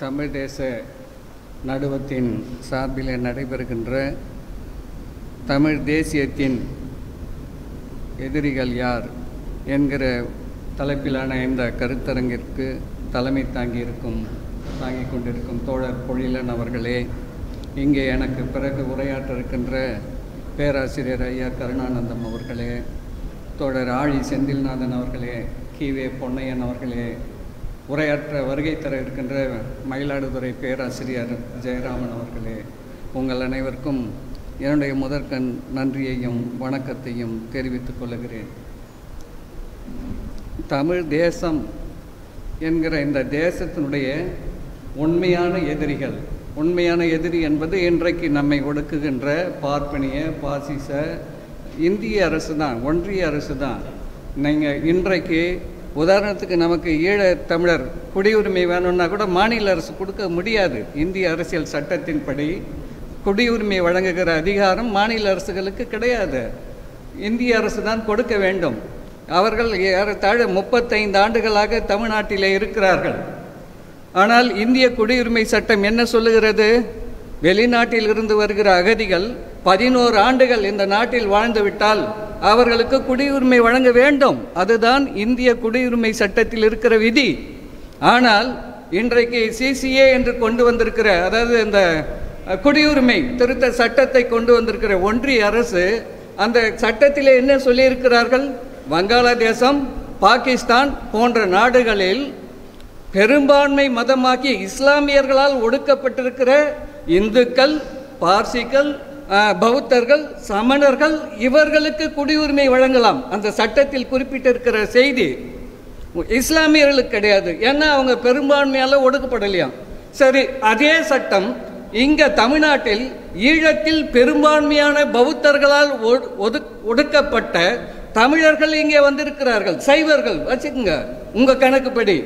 தமிழ் தேச நடுவத்தின் சார்பில் நடைபெறுகின்ற தமிழ் தேசியத்தின் எதிரிகள் யார் என்கிற தலைப்பிலான இந்த கருத்தரங்கிற்கு தலைமை தாங்கியிருக்கும் தாங்கிக் கொண்டிருக்கும் தோழர் பொழிலன் அவர்களே இங்கே எனக்கு பிறகு உரையாற்ற இருக்கின்ற பேராசிரியர் ஐயா கருணானந்தம் அவர்களே தோழர் ஆழி செந்தில்நாதன் அவர்களே கீவே பொன்னையன் அவர்களே உரையாற்ற வருகை தர இருக்கின்ற மயிலாடுதுறை பேராசிரியர் ஜெயராமன் அவர்களே உங்கள் அனைவருக்கும் என்னுடைய முதற்கண் நன்றியையும் வணக்கத்தையும் தெரிவித்துக் கொள்கிறேன். தமிழ் தேசம் என்கிற இந்த தேசத்தினுடைய உண்மையான எதிரிகள் உண்மையான எதிரி என்பது இன்றைக்கு நம்மை ஒடுக்குகின்ற பார்ப்பனிய பாசிச இந்திய அரசு தான் ஒன்றிய அரசு தான் நீங்கள் இன்றைக்கு உதாரணத்துக்கு நமக்கு ஈழ தமிழர் குடியுரிமை வேணும்னா கூட மாநில அரசு கொடுக்க முடியாது. இந்திய அரசியல் சட்டத்தின்படி குடியுரிமை வழங்குகிற அதிகாரம் மாநில அரசுகளுக்கு கிடையாது. இந்திய அரசு தான் கொடுக்க வேண்டும். அவர்கள் ஏறத்தாழ முப்பத்தைந்து ஆண்டுகளாக தமிழ்நாட்டிலே இருக்கிறார்கள். ஆனால் இந்திய குடியுரிமை சட்டம் என்ன சொல்லுகிறது? வெளிநாட்டில் இருந்து வருகிற அகதிகள் பதினோரு ஆண்டுகள் இந்த நாட்டில் வாழ்ந்துவிட்டால் அவர்களுக்கு குடியுரிமை வழங்க வேண்டும். அதுதான் இந்திய குடியுரிமை சட்டத்தில் இருக்கிற விதி. ஆனால் இன்றைக்கு சிசிஏ என்று கொண்டு வந்திருக்கிற அதாவது இந்த குடியுரிமை திருத்த சட்டத்தை கொண்டு வந்திருக்கிற ஒன்றிய அரசு அந்த சட்டத்திலே என்ன சொல்லியிருக்கிறார்கள்? வங்காளதேசம் பாகிஸ்தான் போன்ற நாடுகளில் பெரும்பான்மை மதமாக்கி இஸ்லாமியர்களால் ஒடுக்கப்பட்டிருக்கிற இந்துக்கள் பார்சிகள் பௌத்தர்கள் சமணர்கள் இவர்களுக்கு குடியுரிமை வழங்கலாம். அந்த சட்டத்தில் குறிப்பிட்டிருக்கிற செய்தி இஸ்லாமியர்களுக்கு கிடையாது. ஏன்னா அவங்க பெரும்பான்மையால் ஒடுக்கப்படலையாம் சரி அதே சட்டம் இங்க தமிழ்நாட்டில் ஈழத்தில் பெரும்பான்மையான பௌத்தர்களால் ஒடுக்கப்பட்ட தமிழர்கள் இங்கே வந்திருக்கிறார்கள். சைவர்கள் வச்சுக்கோங்க. உங்க கணக்குப்படி.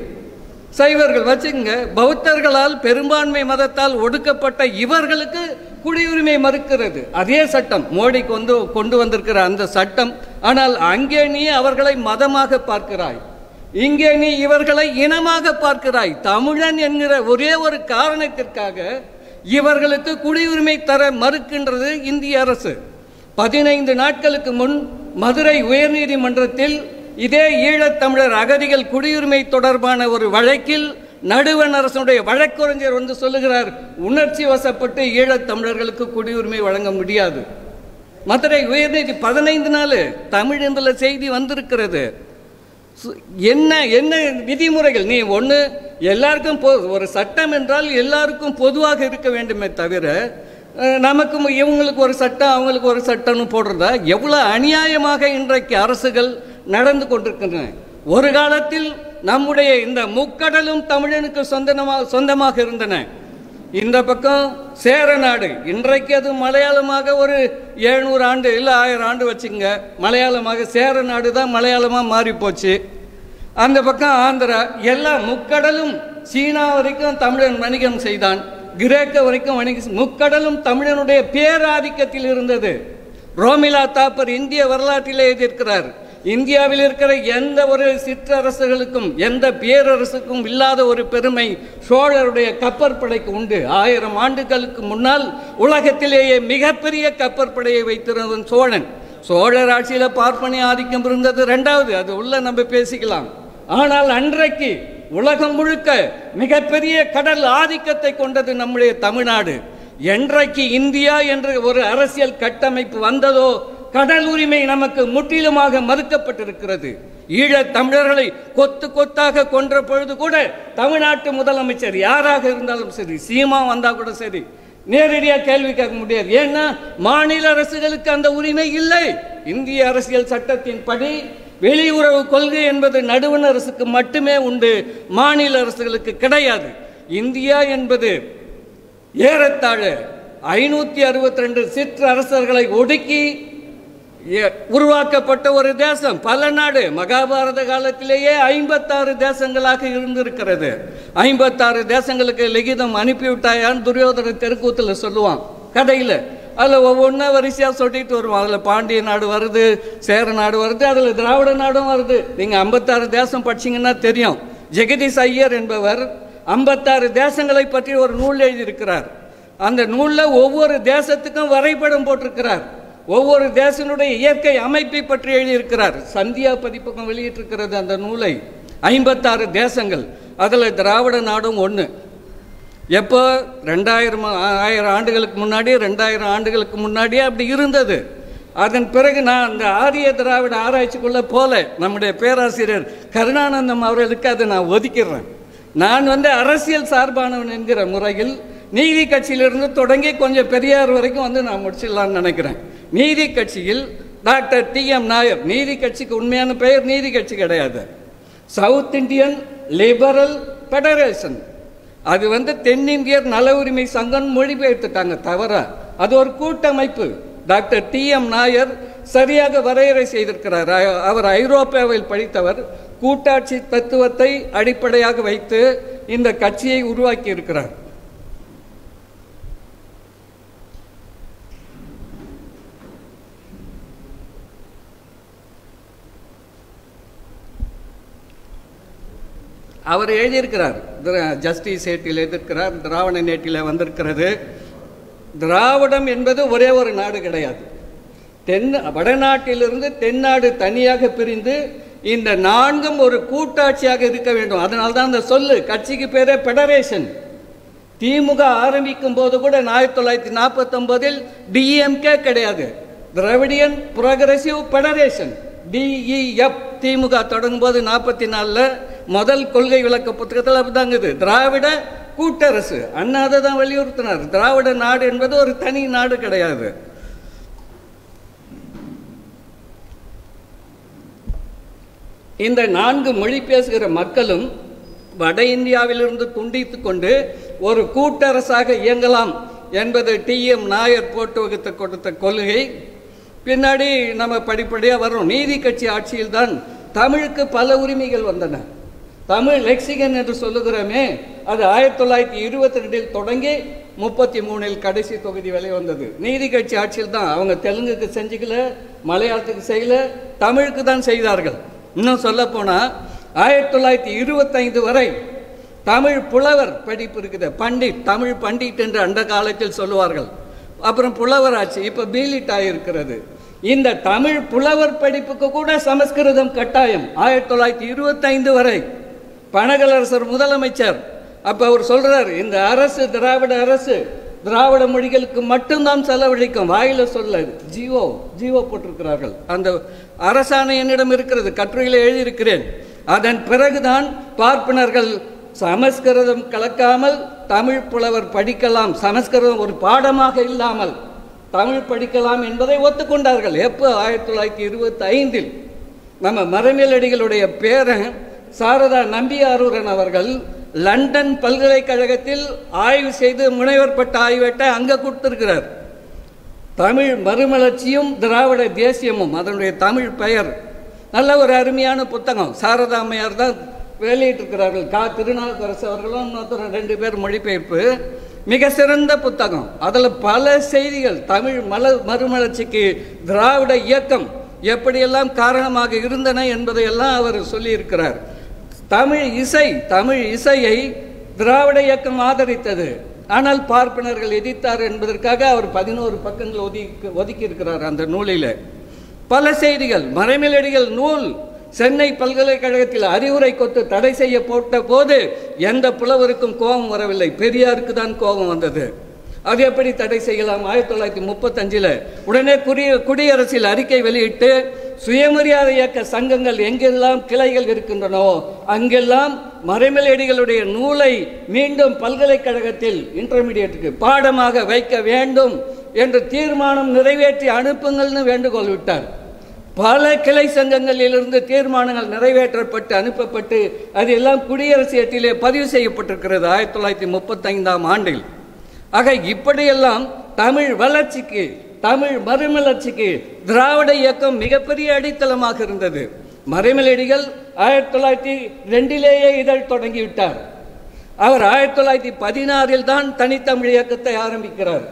சைவர்கள் வச்சுக்கோங்க பௌத்தர்களால் பெரும்பான்மை மதத்தால் ஒடுக்கப்பட்ட இவர்களுக்கு குடியுரிமை மறுக்கிறது. அதே சட்டம் மோடி கொண்டு கொண்டு வந்திருக்கிற அந்த சட்டம். ஆனால் அங்கே நீ அவர்களை மதமாக பார்க்கிறாய். இங்கே நீ இவர்களை இனமாக பார்க்கிறாய். தமிழன் என்கிற ஒரே ஒரு காரணத்திற்காக இவர்களுக்கு குடியுரிமை தர மறுக்கின்றது இந்திய அரசு. பதினைந்து நாட்களுக்கு முன் மதுரை உயர்நீதிமன்றத்தில் இதே ஈழத்தமிழர் அகதிகள் குடியுரிமை தொடர்பான ஒரு வழக்கில் நடுவண் அரசனுடைய வழக்கறிஞர் வந்து சொல்லுகிறார் உணர்ச்சி வசப்பட்டு ஈழத்தமிழர்களுக்கு குடியுரிமை வழங்க முடியாது. மதுரை உயர்நீதி பதினைந்து நாள் தமிழ் என்பதில் செய்தி வந்திருக்கிறது. என்ன என்ன விதிமுறைகள்? நீ ஒன்று எல்லாருக்கும் பொ ஒரு சட்டம் என்றால் எல்லாருக்கும் பொதுவாக இருக்க வேண்டுமே தவிர நமக்கு இவங்களுக்கு ஒரு சட்டம் அவங்களுக்கு ஒரு சட்டம்னு போடுறதா? எவ்வளோ அநியாயமாக இன்றைக்கு அரசுகள் நடந்து கொண்டிருக்கின்றன. ஒரு காலத்தில் நம்முடைய இந்த முக்கடலும் தமிழனுக்கு சொந்தமாக சொந்தமாக இருந்தன. இந்த பக்கம் சேர நாடு இன்றைக்கு அது மலையாளமாக ஒரு எழுநூறு ஆண்டு இல்லை ஆயிரம் ஆண்டு வச்சுங்க மலையாளமாக சேர நாடு தான் மலையாளமாக மாறி போச்சு அந்த பக்கம் ஆந்திரா எல்லா முக்கடலும் சீனா வரைக்கும் தமிழன் வணிகம் செய்தான். கிரேக்க வரைக்கும் வணிக முக்கடலும் தமிழனுடைய பேராதிக்கத்தில் இருந்தது. ரோமிலா தாப்பர் இந்திய வரலாற்றிலே எழுதியிருக்கிறார். இந்தியாவில் இருக்கிற எந்த ஒரு சிற்றரசுகளுக்கும் எந்த பேரரசுக்கும் இல்லாத ஒரு பெருமை சோழருடைய கப்பற்படைக்கு உண்டு. ஆயிரம் ஆண்டுகளுக்கு முன்னால் உலகத்திலேயே மிகப்பெரிய கப்பற்படையை வைத்திருந்தவன் சோழன். சோழர் ஆட்சியில் பார்ப்பனி ஆதிக்கம் இருந்தது ரெண்டாவது அது உள்ள நம்ம பேசிக்கலாம். ஆனால் அன்றைக்கு உலகம் முழுக்க மிகப்பெரிய கடல் ஆதிக்கத்தை கொண்டது நம்முடைய தமிழ்நாடு. என்றைக்கு இந்தியா என்று ஒரு அரசியல் கட்டமைப்பு வந்ததோ கடல் உரிமை நமக்கு முற்றிலுமாக மறுக்கப்பட்டிருக்கிறது. ஈழத் தமிழர்களை கொத்து கொத்தாக கொன்ற பொழுது கூட தமிழ்நாட்டு முதலமைச்சர் யாராக இருந்தாலும் சரி சீமா வந்தா கூட சரி நேரடியாக கேள்வி கேட்க முடியாது. ஏன்னா மாநில அரசுகளுக்கு அந்த உரிமை இல்லை. இந்திய அரசியல் சட்டத்தின் படி வெளியுறவு கொள்கை என்பது நடுவண் அரசுக்கு மட்டுமே உண்டு மாநில அரசுகளுக்கு கிடையாது. இந்தியா என்பது ஏறத்தாழ ஐநூத்தி அறுபத்தி ரெண்டு சிற்றரசர்களை ஒடுக்கி உருவாக்கப்பட்ட ஒரு தேசம். பல நாடு மகாபாரத காலத்திலேயே ஐம்பத்தாறு தேசங்களாக இருந்திருக்கிறது. ஐம்பத்தாறு தேசங்களுக்கு லிகிதம் அனுப்பிவிட்டாயான்னு துரியோதன தெருக்கூத்தில் சொல்லுவான். கதையில். அதில் ஒவ்வொன்றா வரிசையாக சொல்லிட்டு வருவோம் அதில் பாண்டிய நாடு வருது சேர நாடு வருது அதில் திராவிட நாடும் வருது. நீங்கள் ஐம்பத்தாறு தேசம் படிச்சீங்கன்னா தெரியும். ஜெகதீஷ் ஐயர் என்பவர் ஐம்பத்தாறு தேசங்களை பற்றி ஒரு நூல் எழுதியிருக்கிறார். அந்த நூலில் ஒவ்வொரு தேசத்துக்கும் வரைபடம் போட்டிருக்கிறார். ஒவ்வொரு தேசனுடைய இயற்கை அமைப்பை பற்றி எழுதியிருக்கிறார். சந்தியா பதிப்பகம் வெளியிட்டிருக்கிறது அந்த நூலை. ஐம்பத்தாறு தேசங்கள். அதில் திராவிட நாடும் ஒன்று எப்போ? ரெண்டாயிரம் ஆயிரம் ஆண்டுகளுக்கு முன்னாடி ரெண்டாயிரம் ஆண்டுகளுக்கு முன்னாடியே அப்படி இருந்தது. அதன் பிறகு நான் அந்த ஆரிய திராவிட ஆராய்ச்சிக்குள்ளே போல நம்முடைய பேராசிரியர் கருணானந்தம் அவர்களுக்கு அதை நான் ஒதுக்கிடுறேன். நான் வந்து அரசியல் சார்பானவன் என்கிற முறையில் நீதி கட்சியிலிருந்து தொடங்கி கொஞ்சம் பெரியார் வரைக்கும் வந்து நான் முடிச்சிடலான்னு நினைக்கிறேன். நீதி கட்சியில் டாக்டர் டி எம் நாயர். நீதி கட்சிக்கு உண்மையான பெயர் நீதி கட்சி கிடையாது. சவுத் இந்தியன் லிபரல் ஃபெடரேஷன் அது வந்து தென்னிந்தியர் நல உரிமை சங்கம் மொழிபெயர்த்துட்டாங்க தவற அது ஒரு கூட்டமைப்பு. டாக்டர் டி எம் நாயர் சரியாக வரையறை செய்திருக்கிறார். அவர் ஐரோப்பாவில் படித்தவர். கூட்டாட்சி தத்துவத்தை அடிப்படையாக வைத்து இந்த கட்சியை உருவாக்கி இருக்கிறார் அவர் எழுதியிருக்கிறார். திரா- ஜஸ்டிஸ் ஏட்டில் எழுதியிருக்கிறார். திராவிட நேட்டில் வந்திருக்கிறது. திராவிடம் என்பது ஒரே ஒரு நாடு கிடையாது. தென் வடநாட்டிலிருந்து தென்னாடு தனியாக பிரிந்து இந்த நான்கும் ஒரு கூட்டாட்சியாக இருக்க வேண்டும். அதனால தான் அந்த சொல்லு கட்சிக்கு பேரே பெடரேஷன் திமுக ஆரம்பிக்கும் போது கூட ஆயிரத்தி தொள்ளாயிரத்தி நாற்பத்தொன்பதில் டிஎம்கே கிடையாது. Dravidian progressive federation DEF DMK தொடங்கும் போது நாற்பத்தி நாலில் முதல் கொள்கை விளக்க புத்தகத்தில் அப்படிதாங்குது திராவிட கூட்டரசு. அண்ணா அதை தான் வலியுறுத்தினார். திராவிட நாடு என்பது ஒரு தனி நாடு கிடையாது. இந்த நான்கு மொழி பேசுகிற மக்களும் வட இந்தியாவிலிருந்து துண்டித்து கொண்டு ஒரு கூட்டரசாக இயங்கலாம் என்பது டி. எம். நாயர் போட்டு வகுத்து கொடுத்த கொள்கை. பின்னாடி நம்ம படிப்படியாக வரும் நீதி கட்சி ஆட்சியில்தான் தமிழுக்கு பல உரிமைகள் வந்தன. தமிழ் லெக்சிகன் என்று சொல்லுகிறோமே அது ஆயிரத்தி தொள்ளாயிரத்தி இருபத்தி ரெண்டில் தொடங்கி முப்பத்தி மூணில் கடைசி தொகுதி வரை வந்தது. நீதி கட்சி ஆட்சியில் தான் அவங்க தெலுங்குக்கு செஞ்சுக்கல மலையாளத்துக்கு செய்யல தமிழுக்கு தான் செய்தார்கள். இன்னும் சொல்ல போனால் ஆயிரத்தி தொள்ளாயிரத்தி இருபத்தைந்து வரை தமிழ் புலவர் படிப்பு இருக்குது. பண்டிட் தமிழ் பண்டிட் என்று அந்த காலத்தில் சொல்லுவார்கள். அப்புறம் புலவர் ஆச்சு இப்போ பீலிட் ஆகியிருக்கிறது இந்த தமிழ் புலவர் படிப்புக்கு கூட சமஸ்கிருதம் கட்டாயம். ஆயிரத்தி தொள்ளாயிரத்தி இருபத்தைந்து வரை பனகலரசர் முதலமைச்சர். அப்போ அவர் சொல்கிறார் இந்த அரசு திராவிட அரசு திராவிட மொழிகளுக்கு மட்டும்தான் செலவழிக்கும். வாயில் சொல்ல ஜீவோ ஜீவோ போட்டிருக்கிறார்கள். அந்த அரசாணை என்னிடம் இருக்கிறது கட்டுரையில் எழுதியிருக்கிறேன். அதன் பிறகுதான் பார்ப்பனர்கள் சமஸ்கிருதம் கலக்காமல் தமிழ் புலவர் படிக்கலாம். சமஸ்கிருதம் ஒரு பாடமாக இல்லாமல் தமிழ் படிக்கலாம் என்பதை ஒத்துக்கொண்டார்கள். எப்போ? ஆயிரத்தி தொள்ளாயிரத்தி இருபத்தி ஐந்தில் நம்ம மரமேலடிகளுடைய பேரன் சாரதா நம்பியாரூரன் அவர்கள் லண்டன் பல்கலைக்கழகத்தில் ஆய்வு செய்து முனைவர் பட்ட ஆய்வேட்டை அங்கே கொடுத்திருக்கிறார். தமிழ் மறுமலர்ச்சியும் திராவிட தேசியமும் அதனுடைய தமிழ் பெயர். நல்ல ஒரு அருமையான புத்தகம். சாரதா அம்மையார் தான் வெளியிட்டிருக்கிறார்கள். கா. திருநாவுக்கரசு அவர்களும் இன்னொருத்தர் ரெண்டு பேர் மொழிபெயர்ப்பு. மிக சிறந்த புத்தகம். அதில் பல செய்திகள் தமிழ் மல மறுமலர்ச்சிக்கு திராவிட இயக்கம் எப்படியெல்லாம் காரணமாக இருந்தன என்பதையெல்லாம் அவர் சொல்லியிருக்கிறார். தமிழ் இசை தமிழ் இசையை திராவிட இயக்கம் ஆதரித்தது. ஆனால் பார்ப்பனர்கள் எதிர்த்தார் என்பதற்காக அவர் பதினோரு பக்கங்கள் ஒதுக்கி ஒதுக்கி இருக்கிறார் அந்த நூலில். பல செய்திகள் மறைமலடிகள் நூல் சென்னை பல்கலைக்கழகத்தில் அறிவுரை கொத்து தடை செய்ய போட்ட போது எந்த புலவருக்கும் கோபம் வரவில்லை. பெரியாருக்கு தான் கோபம் வந்தது. அது எப்படி தடை செய்யலாம்? ஆயிரத்தி தொள்ளாயிரத்தி முப்பத்தஞ்சில் உடனே குடிய குடியரசில் அறிக்கை வெளியிட்டு சுயமரியாதை இயக்க சங்கங்கள் எங்கெல்லாம் கிளைகள் இருக்கின்றனோ அங்கெல்லாம் மறைமலையடிகளுடைய நூலை மீண்டும் பல்கலைக்கழகத்தில் இன்டர்மீடியட்டுக்கு பாடமாக வைக்க வேண்டும் என்று தீர்மானம் நிறைவேற்றி அனுப்புங்கள்னு வேண்டுகோள் விட்டார். பல கிளை சங்கங்களிலிருந்து தீர்மானங்கள் நிறைவேற்றப்பட்டு அனுப்பப்பட்டு அது எல்லாம் குடியரசு எட்டிலே பதிவு செய்யப்பட்டிருக்கிறது ஆயிரத்தி தொள்ளாயிரத்தி முப்பத்தைந்தாம் ஆண்டில். ஆக இப்படியெல்லாம் தமிழ் வளர்ச்சிக்கு தமிழ் மறுமலர்ச்சிக்கு திராவிட இயக்கம் மிகப்பெரிய அடித்தளமாக இருந்தது. மறைமலடிகள் ஆயிரத்தி தொள்ளாயிரத்தி ரெண்டிலேயே இதழ் தொடங்கிவிட்டார். அவர் ஆயிரத்தி தொள்ளாயிரத்தி பதினாறில் தான் தனித்தமிழ் இயக்கத்தை ஆரம்பிக்கிறார்.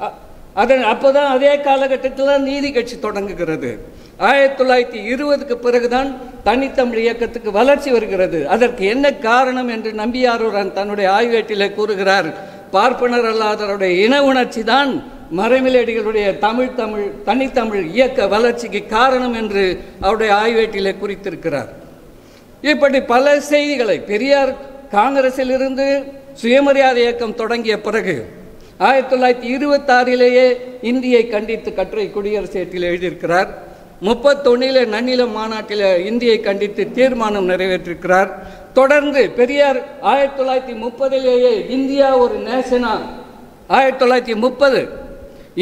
அ- அதன் அப்போதான் அதே காலகட்டத்தில் தான் நீதி கட்சி தொடங்குகிறது. ஆயிரத்தி தொள்ளாயிரத்தி இருபதுக்கு பிறகுதான் தனித்தமிழ் இயக்கத்துக்கு வளர்ச்சி வருகிறது. அதற்கு என்ன காரணம் என்று நம்பியாரூரன் தன்னுடைய ஆய்வேட்டிலே கூறுகிறார். பார்ப்பனர் அல்லாதவருடைய இன உணர்ச்சி தான் மறைமிலேடிகளுடைய தமிழ் தமிழ் தனித்தமிழ் இயக்க வளர்ச்சிக்கு காரணம் என்று அவருடைய ஆய்வேட்டிலே குறித்திருக்கிறார். இப்படி பல செய்திகளை பெரியார் காங்கிரஸில் இருந்து சுயமரியாதை இயக்கம் தொடங்கிய பிறகு ஆயிரத்தி தொள்ளாயிரத்தி இருபத்தாறிலேயே இந்தியை கண்டித்து கட்டுரை குடியரசு ஏட்டில் எழுதியிருக்கிறார். முப்பத்தொன்னிலே நன்னிலம் மாநாட்டில் இந்தியை கண்டித்து தீர்மானம் நிறைவேற்றிருக்கிறார். தொடர்ந்து பெரியார் ஆயிரத்தி தொள்ளாயிரத்தி முப்பதிலேயே இந்தியா ஒரு நேஷனா? ஆயிரத்தி தொள்ளாயிரத்தி முப்பது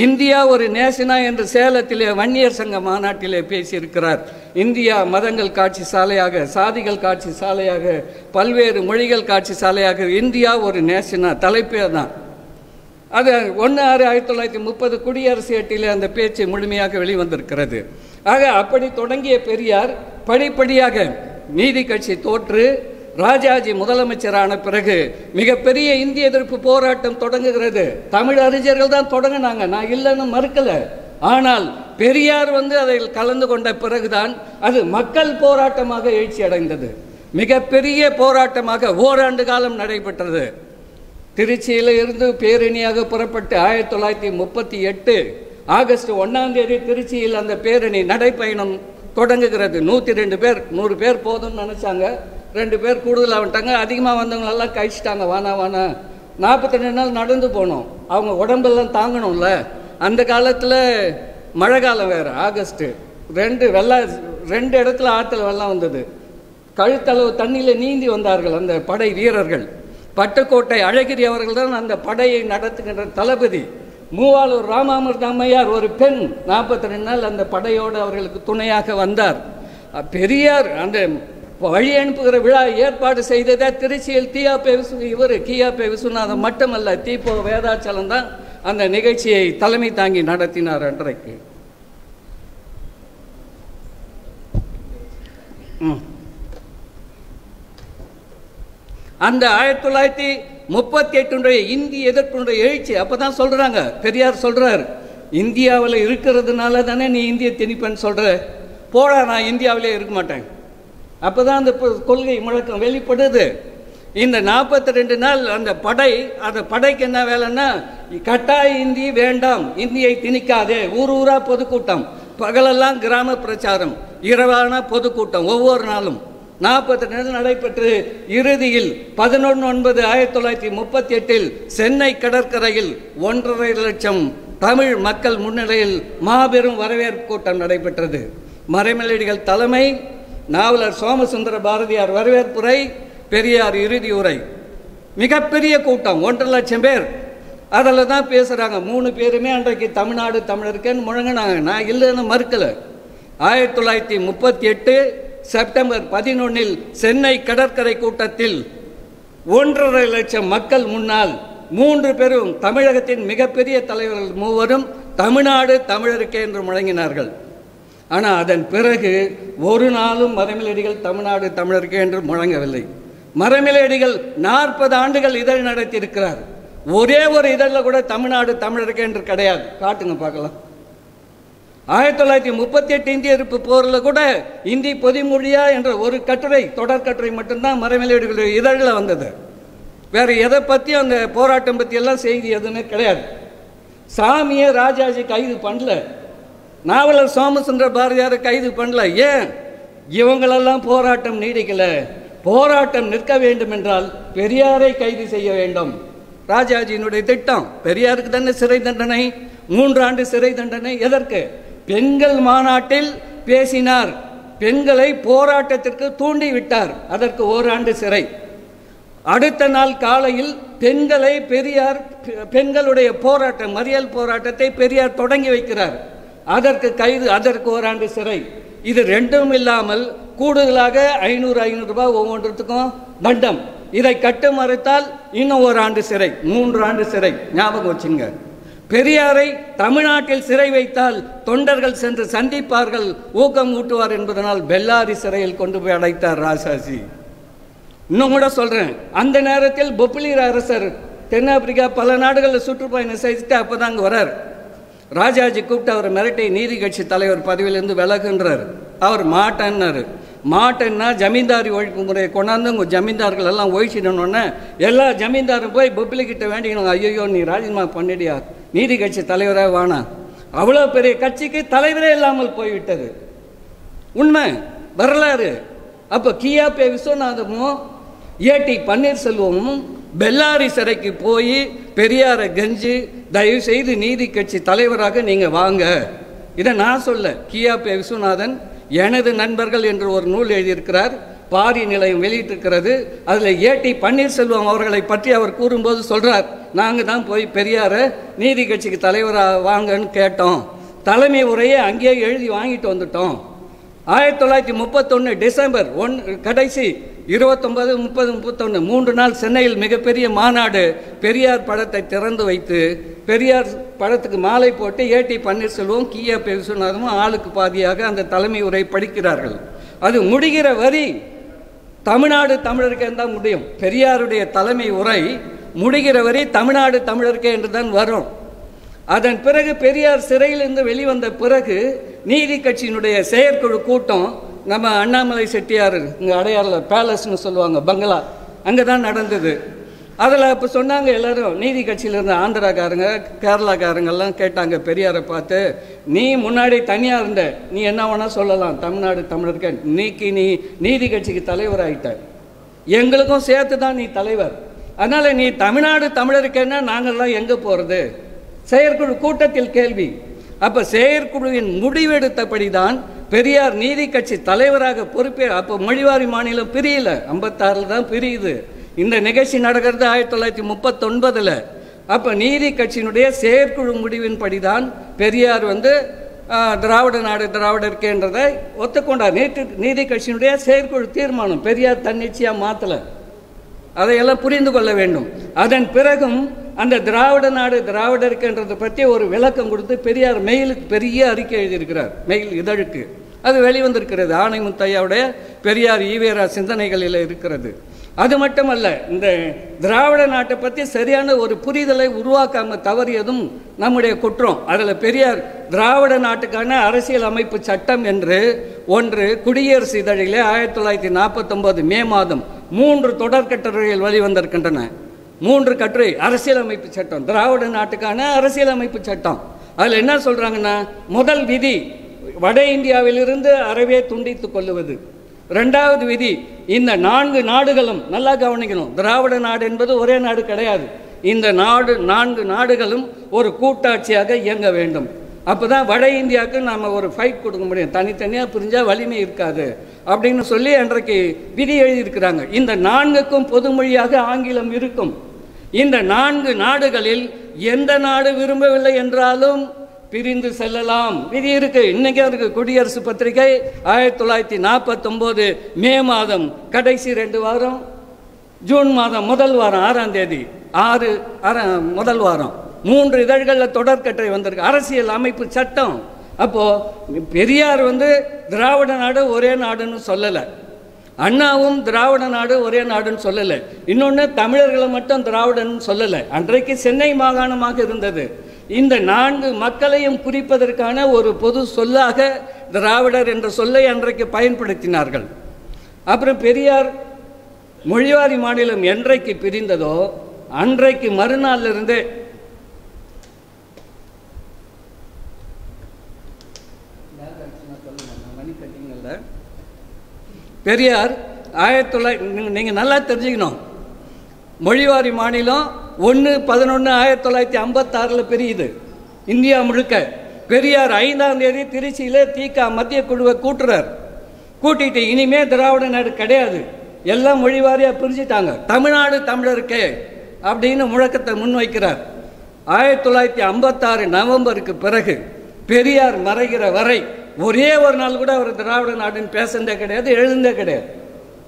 இந்தியா ஒரு நேசனா என்று சேலத்திலே வன்னியர் சங்க மாநாட்டிலே பேசியிருக்கிறார். இந்தியா மதங்கள் காட்சி சாலையாக சாதிகள் காட்சி சாலையாக பல்வேறு மொழிகள் காட்சி சாலையாக இந்தியா ஒரு நேசனா தலைப்பே தான் அது ஒன்று ஆறு ஆயிரத்தி தொள்ளாயிரத்தி முப்பது குடியரசு எட்டிலே அந்த பேச்சு முழுமையாக வெளிவந்திருக்கிறது. ஆக அப்படி தொடங்கிய பெரியார் படிப்படியாக நீதி கட்சி தோற்று ராஜாஜி முதலமைச்சரான பிறகு மிகப்பெரிய இந்திய எதிர்ப்பு போராட்டம் தொடங்குகிறது. தமிழ் அறிஞர்கள் தான் தொடங்கினாங்க. நான் இல்லைன்னு மறுக்கல. ஆனால் பெரியார் வந்து அதில் கலந்து கொண்ட பிறகுதான் அது மக்கள் போராட்டமாக எழுச்சி அடைந்தது. மிகப்பெரிய போராட்டமாக ஓராண்டு காலம் நடைபெற்றது. திருச்சியில இருந்து பேரணியாக புறப்பட்டு ஆயிரத்தி தொள்ளாயிரத்தி முப்பத்தி எட்டு ஆகஸ்ட் ஒன்றாம் தேதி திருச்சியில் அந்த பேரணி நடைப்பயணம் தொடங்குகிறது. நூற்றி ரெண்டு பேர் நூறு பேர் போதும்னு நினச்சாங்க. ரெண்டு பேர் கூடுதல் ஆகிட்டாங்க. அதிகமாக வந்தவங்களெல்லாம் கழிச்சிட்டாங்க. வானா வானா. நாற்பத்தி ரெண்டு நாள் நடந்து போனோம். அவங்க உடம்பெல்லாம் தாங்கணும்ல. அந்த காலத்தில் மழை காலம் வேறு ஆகஸ்ட்டு ரெண்டு வெள்ளா ரெண்டு இடத்துல ஆற்றுல வெள்ளம் வந்தது. கழுத்தளவு தண்ணியில் நீந்தி வந்தார்கள் அந்த படை வீரர்கள். பட்டுக்கோட்டை அழகிரி அவர்கள் தான் அந்த படையை நடத்துகின்ற தளபதி. மூவாளூர் ராமாமிர்த அம்மையார் ஒரு பெண் நாற்பத்தி ரெண்டு நாள் அந்த படையோடு அவர்களுக்கு துணையாக வந்தார். பெரியார் அந்த வழி அனுப்புகிற விழா ஏற்பாடு செய்ததே திருச்சியில் தீயாப்பே விசு இவர் கியாப்பே விஸ்வநாதன் மட்டுமல்ல தீபோ வேதாச்சலம் தான் அந்த நிகழ்ச்சியை தலைமை தாங்கி நடத்தினார் அன்றைக்கு. ம். அந்த ஆயிரத்தி தொள்ளாயிரத்தி முப்பத்தி எட்டுடைய இந்திய எதிர்ப்புடைய எழுச்சி அப்பதான் சொல்றாங்க பெரியார் சொல்றார் இந்தியாவில் இருக்கிறதுனால தானே நீ இந்திய திணிப்பேன்னு சொல்ற? போடா நான் இந்தியாவிலே இருக்க மாட்டேன். அப்பதான் அந்த கொள்கை முழக்கம் வெளிப்படுது. இந்த நாற்பத்தி ரெண்டு நாள் அந்த படை அந்த படைக்கு என்ன வேலைன்னா கட்டாய இந்தி வேண்டாம் இந்தியை திணிக்காதே ஊர் ஊராக பொதுக்கூட்டம். பகலெல்லாம் கிராம பிரச்சாரம் இரவான பொதுக்கூட்டம் ஒவ்வொரு நாளும். நாற்பத்தி ரெண்டு நடைபெற்று இறுதியில் பதினொன்று ஒன்பது ஆயிரத்தி தொள்ளாயிரத்தி முப்பத்தி எட்டில் சென்னை கடற்கரையில் ஒன்றரை லட்சம் தமிழ் மக்கள் முன்னிலையில் மாபெரும் வரவேற்பு கூட்டம் நடைபெற்றது. மறைமலடிகள் தலைமை நாவலர் சோமசுந்தர பாரதியார் வரவேற்புரை பெரியார் இறுதி உரை. மிகப்பெரிய கூட்டம் ஒன்றரை லட்சம் பேர். அதில் தான் பேசுகிறாங்க மூணு பேருமே அன்றைக்கு தமிழ்நாடு தமிழருக்கேன்னு முழங்கினாங்க. நான் இல்லைன்னு மறுக்கலை. ஆயிரத்தி தொள்ளாயிரத்தி முப்பத்தி எட்டு செப்டம்பர் பதினொன்னில் சென்னை கடற்கரை கூட்டத்தில் ஒன்றரை லட்சம் மக்கள் முன்னால் மூன்று பேரும் தமிழகத்தின் மிகப்பெரிய தலைவர்கள் மூவரும் தமிழ்நாடு தமிழருக்கே என்று முழங்கினார்கள். ஆனால் அதன் பிறகு ஒரு நாளும் மரமிலடிகள் தமிழ்நாடு தமிழருக்கு என்று முழங்கவில்லை. மரமிலடிகள் நாற்பது ஆண்டுகள் இதழ் நடத்தியிருக்கிறார். ஒரே ஒரு இதழில் கூட தமிழ்நாடு தமிழருக்கே என்று கிடையாது. காட்டுங்க பார்க்கலாம். ஆயிரத்தி தொள்ளாயிரத்தி முப்பத்தி எட்டு இந்திய எதிர்ப்பு போரில் கூட இந்தி பொதிமொழியா என்ற ஒரு கட்டுரை தொடர் கட்டுரை மட்டும்தான் மரமிலடிகளுடைய இதழில் வந்தது. வேறு எதை பற்றியும் அந்த போராட்டம் பற்றியெல்லாம் செய்தி எதுன்னு கிடையாது. சாமியை ராஜாஜி கைது பண்ணல நாவலர் சோமசுந்தர பாரதியாரை கைது பண்ணல. ஏன்? இவங்களெல்லாம் போராட்டம் நீடிக்கல. போராட்டம் நிற்க வேண்டும் என்றால் பெரியாரை கைது செய்ய வேண்டும். ராஜாஜியினுடைய திட்டம் பெரியாருக்கு தானே சிறை தண்டனை மூன்று ஆண்டு சிறை தண்டனை எதற்கு? பெண்கள் மாநாட்டில் பேசினார். பெண்களை போராட்டத்திற்கு தூண்டி விட்டார். அதற்கு ஓராண்டு சிறை. அடுத்த நாள் காலையில் பெண்களை பெரியார் பெண்களுடைய போராட்டம் மறியல் போராட்டத்தை பெரியார் தொடங்கி வைக்கிறார். அதற்கு கைது அதற்கு ஓராண்டு சிறை. இது ரெண்டும் இல்லாமல் கூடுதலாக ஐநூறு ஐநூறு ரூபாய் ஒவ்வொன்றுத்துக்கும் தண்டம். இதை கட்டு மறுத்தால் இன்னும் ஒரு ஆண்டு சிறை மூன்று ஆண்டு சிறை. ஞாபகம் வச்சுங்க. பெரியாரை தமிழ்நாட்டில் சிறை வைத்தால் தொண்டர்கள் சென்று சந்திப்பார்கள் ஊக்கம் ஊட்டுவார் என்பதனால் பெல்லாரி சிறையில் கொண்டு போய் அடைத்தார் ராசாஜி இன்னும் கூட சொல்றேன் அந்த நேரத்தில் பொப்பிலிர் அரசர் தென்னாப்பிரிக்கா பல நாடுகளில் சுற்றுப்பயணம் செய்துட்டு அப்போதான் அங்கே வரார் ராஜாஜி கூப்பிட்டு அவர் மிரட்டி நீதி கட்சி தலைவர் பதவியிலேருந்து விலகுன்றார். அவர் மாட்டேன்னாரு. மாட்டேன்னா ஜமீன்தாரி ஒழிப்பு முறையை கொண்டாந்து உங்கள் ஜமீன்தார்கள் எல்லாம் ஒழிச்சிடணுன்னே எல்லா ஜமீன்தாரும் போய் பப்ளிக்கிட்ட வேண்டிக்கணும். ஐயோ நீ ராஜினாமா பண்ணிடியா? நீதி கட்சி தலைவராக வானா? அவ்வளோ பெரிய கட்சிக்கு தலைவரே இல்லாமல் போய்விட்டது. உண்மை? வரலாறு. அப்போ கியாபே விஸ்வநாதமும் ஏடி பன்னீர்செல்வமும் பெல்லாரி சிறைக்கு போய் பெரியாரை கெஞ்சி தயவுசெய்து நீதி கட்சி தலைவராக நீங்கள் வாங்க. இதை நான் சொல்ல கியாபே விஸ்வநாதன் எனது நண்பர்கள் என்று ஒரு நூல் எழுதியிருக்கிறார். பாரி நிலையம் வெளியிட்டிருக்கிறது. அதில் ஏடி பன்னீர்செல்வம் அவர்களை பற்றி அவர் கூறும்போது சொல்கிறார் நாங்கள் தான் போய் பெரியாரை நீதி கட்சிக்கு தலைவராக வாங்கன்னு கேட்டோம். தலைமை உரையை அங்கேயே எழுதி வாங்கிட்டு வந்துட்டோம். ஆயிரத்தி தொள்ளாயிரத்தி முப்பத்தொன்று டிசம்பர் ஒன் கடைசி இருபத்தொன்பது முப்பது முப்பத்தொன்று மூன்று நாள் சென்னையில் மிகப்பெரிய மாநாடு. பெரியார் படத்தை திறந்து வைத்து பெரியார் படத்துக்கு மாலை போட்டு ஏடி பன்னீர்செல்வம் கியா பெருசுநாதமும் ஆளுக்கு பாதியாக அந்த தலைமை உரை படிக்கிறார்கள். அது முடிகிற வரி தமிழ்நாடு தமிழருக்கே தான் முடியும். பெரியாருடைய தலைமை உரை முடிகிற வரை தமிழ்நாடு தமிழருக்கே என்று தான் வரும். அதன் பிறகு பெரியார் சிறையிலிருந்து வெளிவந்த பிறகு நீதி கட்சியினுடைய செயற்குழு கூட்டம் நம்ம அண்ணாமலை செட்டியார் இங்கே அடையாறில் பேலஸ்னு சொல்லுவாங்க பங்களா. அங்கே தான் நடந்தது. அதில் இப்போ சொன்னாங்க எல்லோரும் நீதி கட்சியிலேருந்து ஆந்திராக்காரங்க கேரளாக்காரங்கெல்லாம் கேட்டாங்க பெரியாரை பார்த்து நீ முன்னாடி தனியாக இருந்த நீ என்ன வேணால் சொல்லலாம் தமிழ்நாடு தமிழர்க நீக்கி நீ நீதி கட்சிக்கு தலைவராயிட்ட எங்களுக்கும் சேர்த்து தான் நீ தலைவர். அதனால் நீ தமிழ்நாடு தமிழருக்கேன்னா நாங்கள்லாம் எங்கே போகிறது செயற்குழு கூட்டத்தில் கேள்வி. அப்போ செயற்குழுவின் முடிவெடுத்தபடி தான் பெரியார் நீதி கட்சி தலைவராக பொறுப்பே அப்போ மொழிவாரி மாநிலம் பிரியல. ஐம்பத்தாறில் தான் பிரியுது. இந்த நிகழ்ச்சி நடக்கிறது ஆயிரத்தி தொள்ளாயிரத்தி முப்பத்தொன்பதில். அப்போ நீதி கட்சியினுடைய செயற்குழு முடிவின்படி தான் பெரியார் வந்து திராவிட நாடு திராவிடர்க்கேன்றதை ஒத்துக்கொண்டார். நேற்று நீதி கட்சியினுடைய செயற்குழு தீர்மானம் பெரியார் தன்னிச்சையாக மாற்றலை அதையெல்லாம் புரிந்து கொள்ள வேண்டும். அதன் பிறகும் அந்த திராவிட நாடு திராவிடருக்குன்றதை பற்றி ஒரு விளக்கம் கொடுத்து பெரியார் மெயிலுக்கு பெரிய அறிக்கை எழுதியிருக்கிறார். மெயில் இதழுக்கு. அது வெளிவந்திருக்கிறது. ஆணை முத்தையாவுடைய பெரியார் ஈவேரா சிந்தனைகளில் இருக்கிறது. அது மட்டுமல்ல இந்த திராவிட நாட்டை பற்றி சரியான ஒரு புரிதலை உருவாக்காம தவறியதும் நம்முடைய குற்றம். அதில் பெரியார் திராவிட நாட்டுக்கான அரசியல் அமைப்பு சட்டம் என்று ஒன்று குடியரசு இதழிலே ஆயிரத்தி தொள்ளாயிரத்தி நாற்பத்தொம்போது மே மாதம் மூன்று தொடர் கட்டுரைகள் வெளிவந்திருக்கின்றன. மூன்று கட்டுரை அரசியலமைப்பு சட்டம். திராவிட நாட்டுக்கான அரசியலமைப்பு சட்டம். அதில் என்ன சொல்கிறாங்கன்னா முதல் விதி வட இந்தியாவிலிருந்து அறவே துண்டித்துக் கொள்ளுவது. ரெண்டாவது விதி இந்த நான்கு நாடுகளும் நல்லா கவனிக்கணும். திராவிட நாடு என்பது ஒரே நாடு கிடையாது. இந்த நாடு நான்கு நாடுகளும் ஒரு கூட்டாட்சியாக இயங்க வேண்டும். அப்பதான் வட இந்தியாவுக்கு நாம் ஒரு ஃபைட் கொடுக்க முடியும். தனித்தனியாக பிரிஞ்சால் வலிமை இருக்காது. அப்படின்னு சொல்லி அன்றைக்கு விதி எழுதியிருக்கிறாங்க. இந்த நான்குக்கும் பொதுமொழியாக ஆங்கிலம் இருக்கும். இந்த நான்கு நாடுகளில் எந்த நாடு விரும்பவில்லை என்றாலும் பிரிந்து செல்லலாம். விதி இருக்கு. இன்னைக்கு இருக்கு குடியரசு பத்திரிகை ஆயிரத்தி தொள்ளாயிரத்தி நாற்பத்தொம்போது மே மாதம் கடைசி ரெண்டு வாரம் ஜூன் மாதம் முதல் வாரம் ஆறாம் தேதி ஆறு முதல் வாரம். மூன்று இதழ்களில் தொடர்கட்டுரை வந்திருக்கு. அரசியல் அமைப்பு சட்டம். அப்போது பெரியார் வந்து திராவிட நாடு ஒரே நாடுன்னு சொல்லலை. அண்ணாவும் திராவிட நாடு ஒரே நாடுன்னு சொல்லலை. இன்னொன்று தமிழர்களை மட்டும் திராவிடன்னு சொல்லலை. அன்றைக்கு சென்னை மாகாணமாக இருந்தது. இந்த நான்கு மக்களையும் குறிப்பதற்கான ஒரு பொது சொல்லாக திராவிடர் என்ற சொல்லை அன்றைக்கு பயன்படுத்தினார்கள். அப்புறம் பெரியார் மொழிவாரி மாநிலம் என்றைக்கு பிரிந்ததோ அன்றைக்கு மறுநாளிலிருந்தே பெரியார் ஆயிரத்தி தொள்ளாயிரத்தி நீங்கள் நல்லா தெரிஞ்சுக்கணும். மொழிவாரி மாநிலம் ஒன்று பதினொன்று ஆயிரத்தி தொள்ளாயிரத்தி ஐம்பத்தாறில் பிரியுது. இந்தியா முழுக்க. பெரியார் ஐந்தாம் தேதி திருச்சியில் தீகா மத்திய குழுவை கூட்டுறார். கூட்டிகிட்டு இனிமே திராவிட நாடு கிடையாது. எல்லாம் மொழிவாரியாக பிரிஞ்சுட்டாங்க. தமிழ்நாடு தமிழருக்கே அப்படின்னு முழக்கத்தை முன்வைக்கிறார். ஆயிரத்தி தொள்ளாயிரத்தி ஐம்பத்தாறு நவம்பருக்கு பிறகு பெரியார் மறைகிற வரை ஒரே ஒரு நாள் கூட அவர் திராவிட நாடுன்னு பேசுனதே கிடையாது எழுந்தே கிடையாது.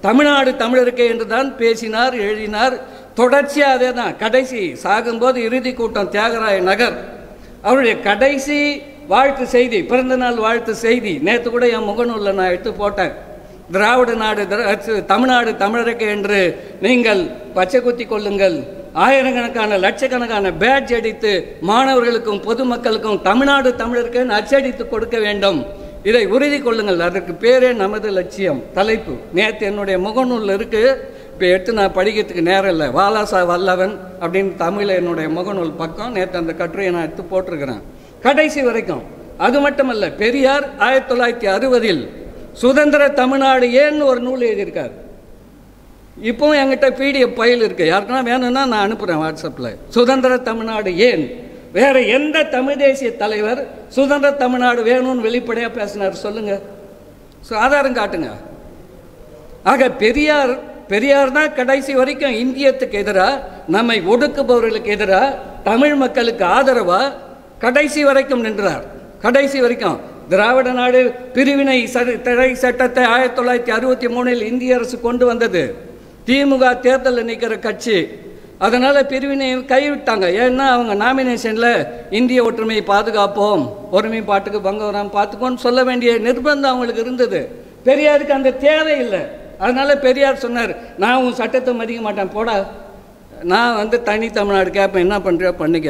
தமிழ்நாடு தமிழருக்கே என்று தான் பேசினார் எழுதினார். தொடர்ச்சியாக அதே தான் கடைசி சாகும்போது இறுதி கூட்டம் தியாகராய நகர். அவருடைய கடைசி வாழ்த்து செய்தி பிறந்த நாள் வாழ்த்து செய்தி நேற்று கூட என் முகநூலில் நான் எடுத்து போட்டேன். திராவிட நாடு திரா- தமிழ்நாடு தமிழருக்கு என்று நீங்கள் பச்சை குத்தி கொள்ளுங்கள். ஆயிரக்கணக்கான லட்சக்கணக்கான பேட்ஜ் அடித்து மாணவர்களுக்கும் பொதுமக்களுக்கும் தமிழ்நாடு தமிழருக்கு அச்சடித்து கொடுக்க வேண்டும். இதை உறுதி கொள்ளுங்கள். அதற்கு பேரே நமது லட்சியம். தலைப்பு. நேற்று என்னுடைய முகநூல் இருக்கு. இப்போ எடுத்து நான் படிக்கிறதுக்கு நேரம் இல்லை. வாலாசா வல்லவன் அப்படின்னு தமிழில் என்னுடைய முகநூல் பக்கம் நேற்று அந்த கட்டுரையை நான் எடுத்து போட்டிருக்கிறேன். கடைசி வரைக்கும். அது மட்டுமல்ல பெரியார் ஆயிரத்தி தொள்ளாயிரத்தி அறுபதில் சுதந்திர தமிழ்நாடு ஏன்னு ஒரு நூல் எழுதியிருக்கார். இப்போவும் என்கிட்ட பிடிஎஃப் பயில் இருக்கு. யாருக்குன்னா வேணும்னா நான் அனுப்புகிறேன் வாட்ஸ்அப்பில் சுதந்திர தமிழ்நாடு ஏன்? வேற எந்த தமிழ் தேசிய தலைவர் சுதந்திர தமிழ்நாடு வேணும்னு வெளிப்படையாக பேசினார் சொல்லுங்க. ஸோ ஆதாரம் காட்டுங்க. ஆக பெரியார் பெரியார் தான் கடைசி வரைக்கும் இந்தியத்துக்கு எதிராக நம்மை ஒடுக்குபவர்களுக்கு எதிராக தமிழ் மக்களுக்கு ஆதரவாக கடைசி வரைக்கும் நின்றார். கடைசி வரைக்கும். திராவிட நாடு பிரிவினை தடை சட்டத்தை ஆயிரத்தி தொள்ளாயிரத்தி அறுபத்தி மூணில் இந்திய அரசு கொண்டு வந்தது. திமுக தேர்தலில் நிற்கிற கட்சி அதனால் பிரிவினை கைவிட்டாங்க. ஏன்னா அவங்க நாமினேஷனில் இந்திய ஒற்றுமையை பாதுகாப்போம் ஒருமை பாட்டுக்கு பங்கம் வராமல் பார்த்துக்கோன்னு சொல்ல வேண்டிய நிர்பந்தம் அவங்களுக்கு இருந்தது. பெரியாருக்கு அந்த தேவை இல்லை. அதனால் பெரியார் சொன்னார் நான் உன் சட்டத்தை மதிக்க மாட்டேன் போடா. நான் வந்து தனி தமிழ்நாடு கேட்பேன் என்ன பண்ணுறியோ பண்ணிக்க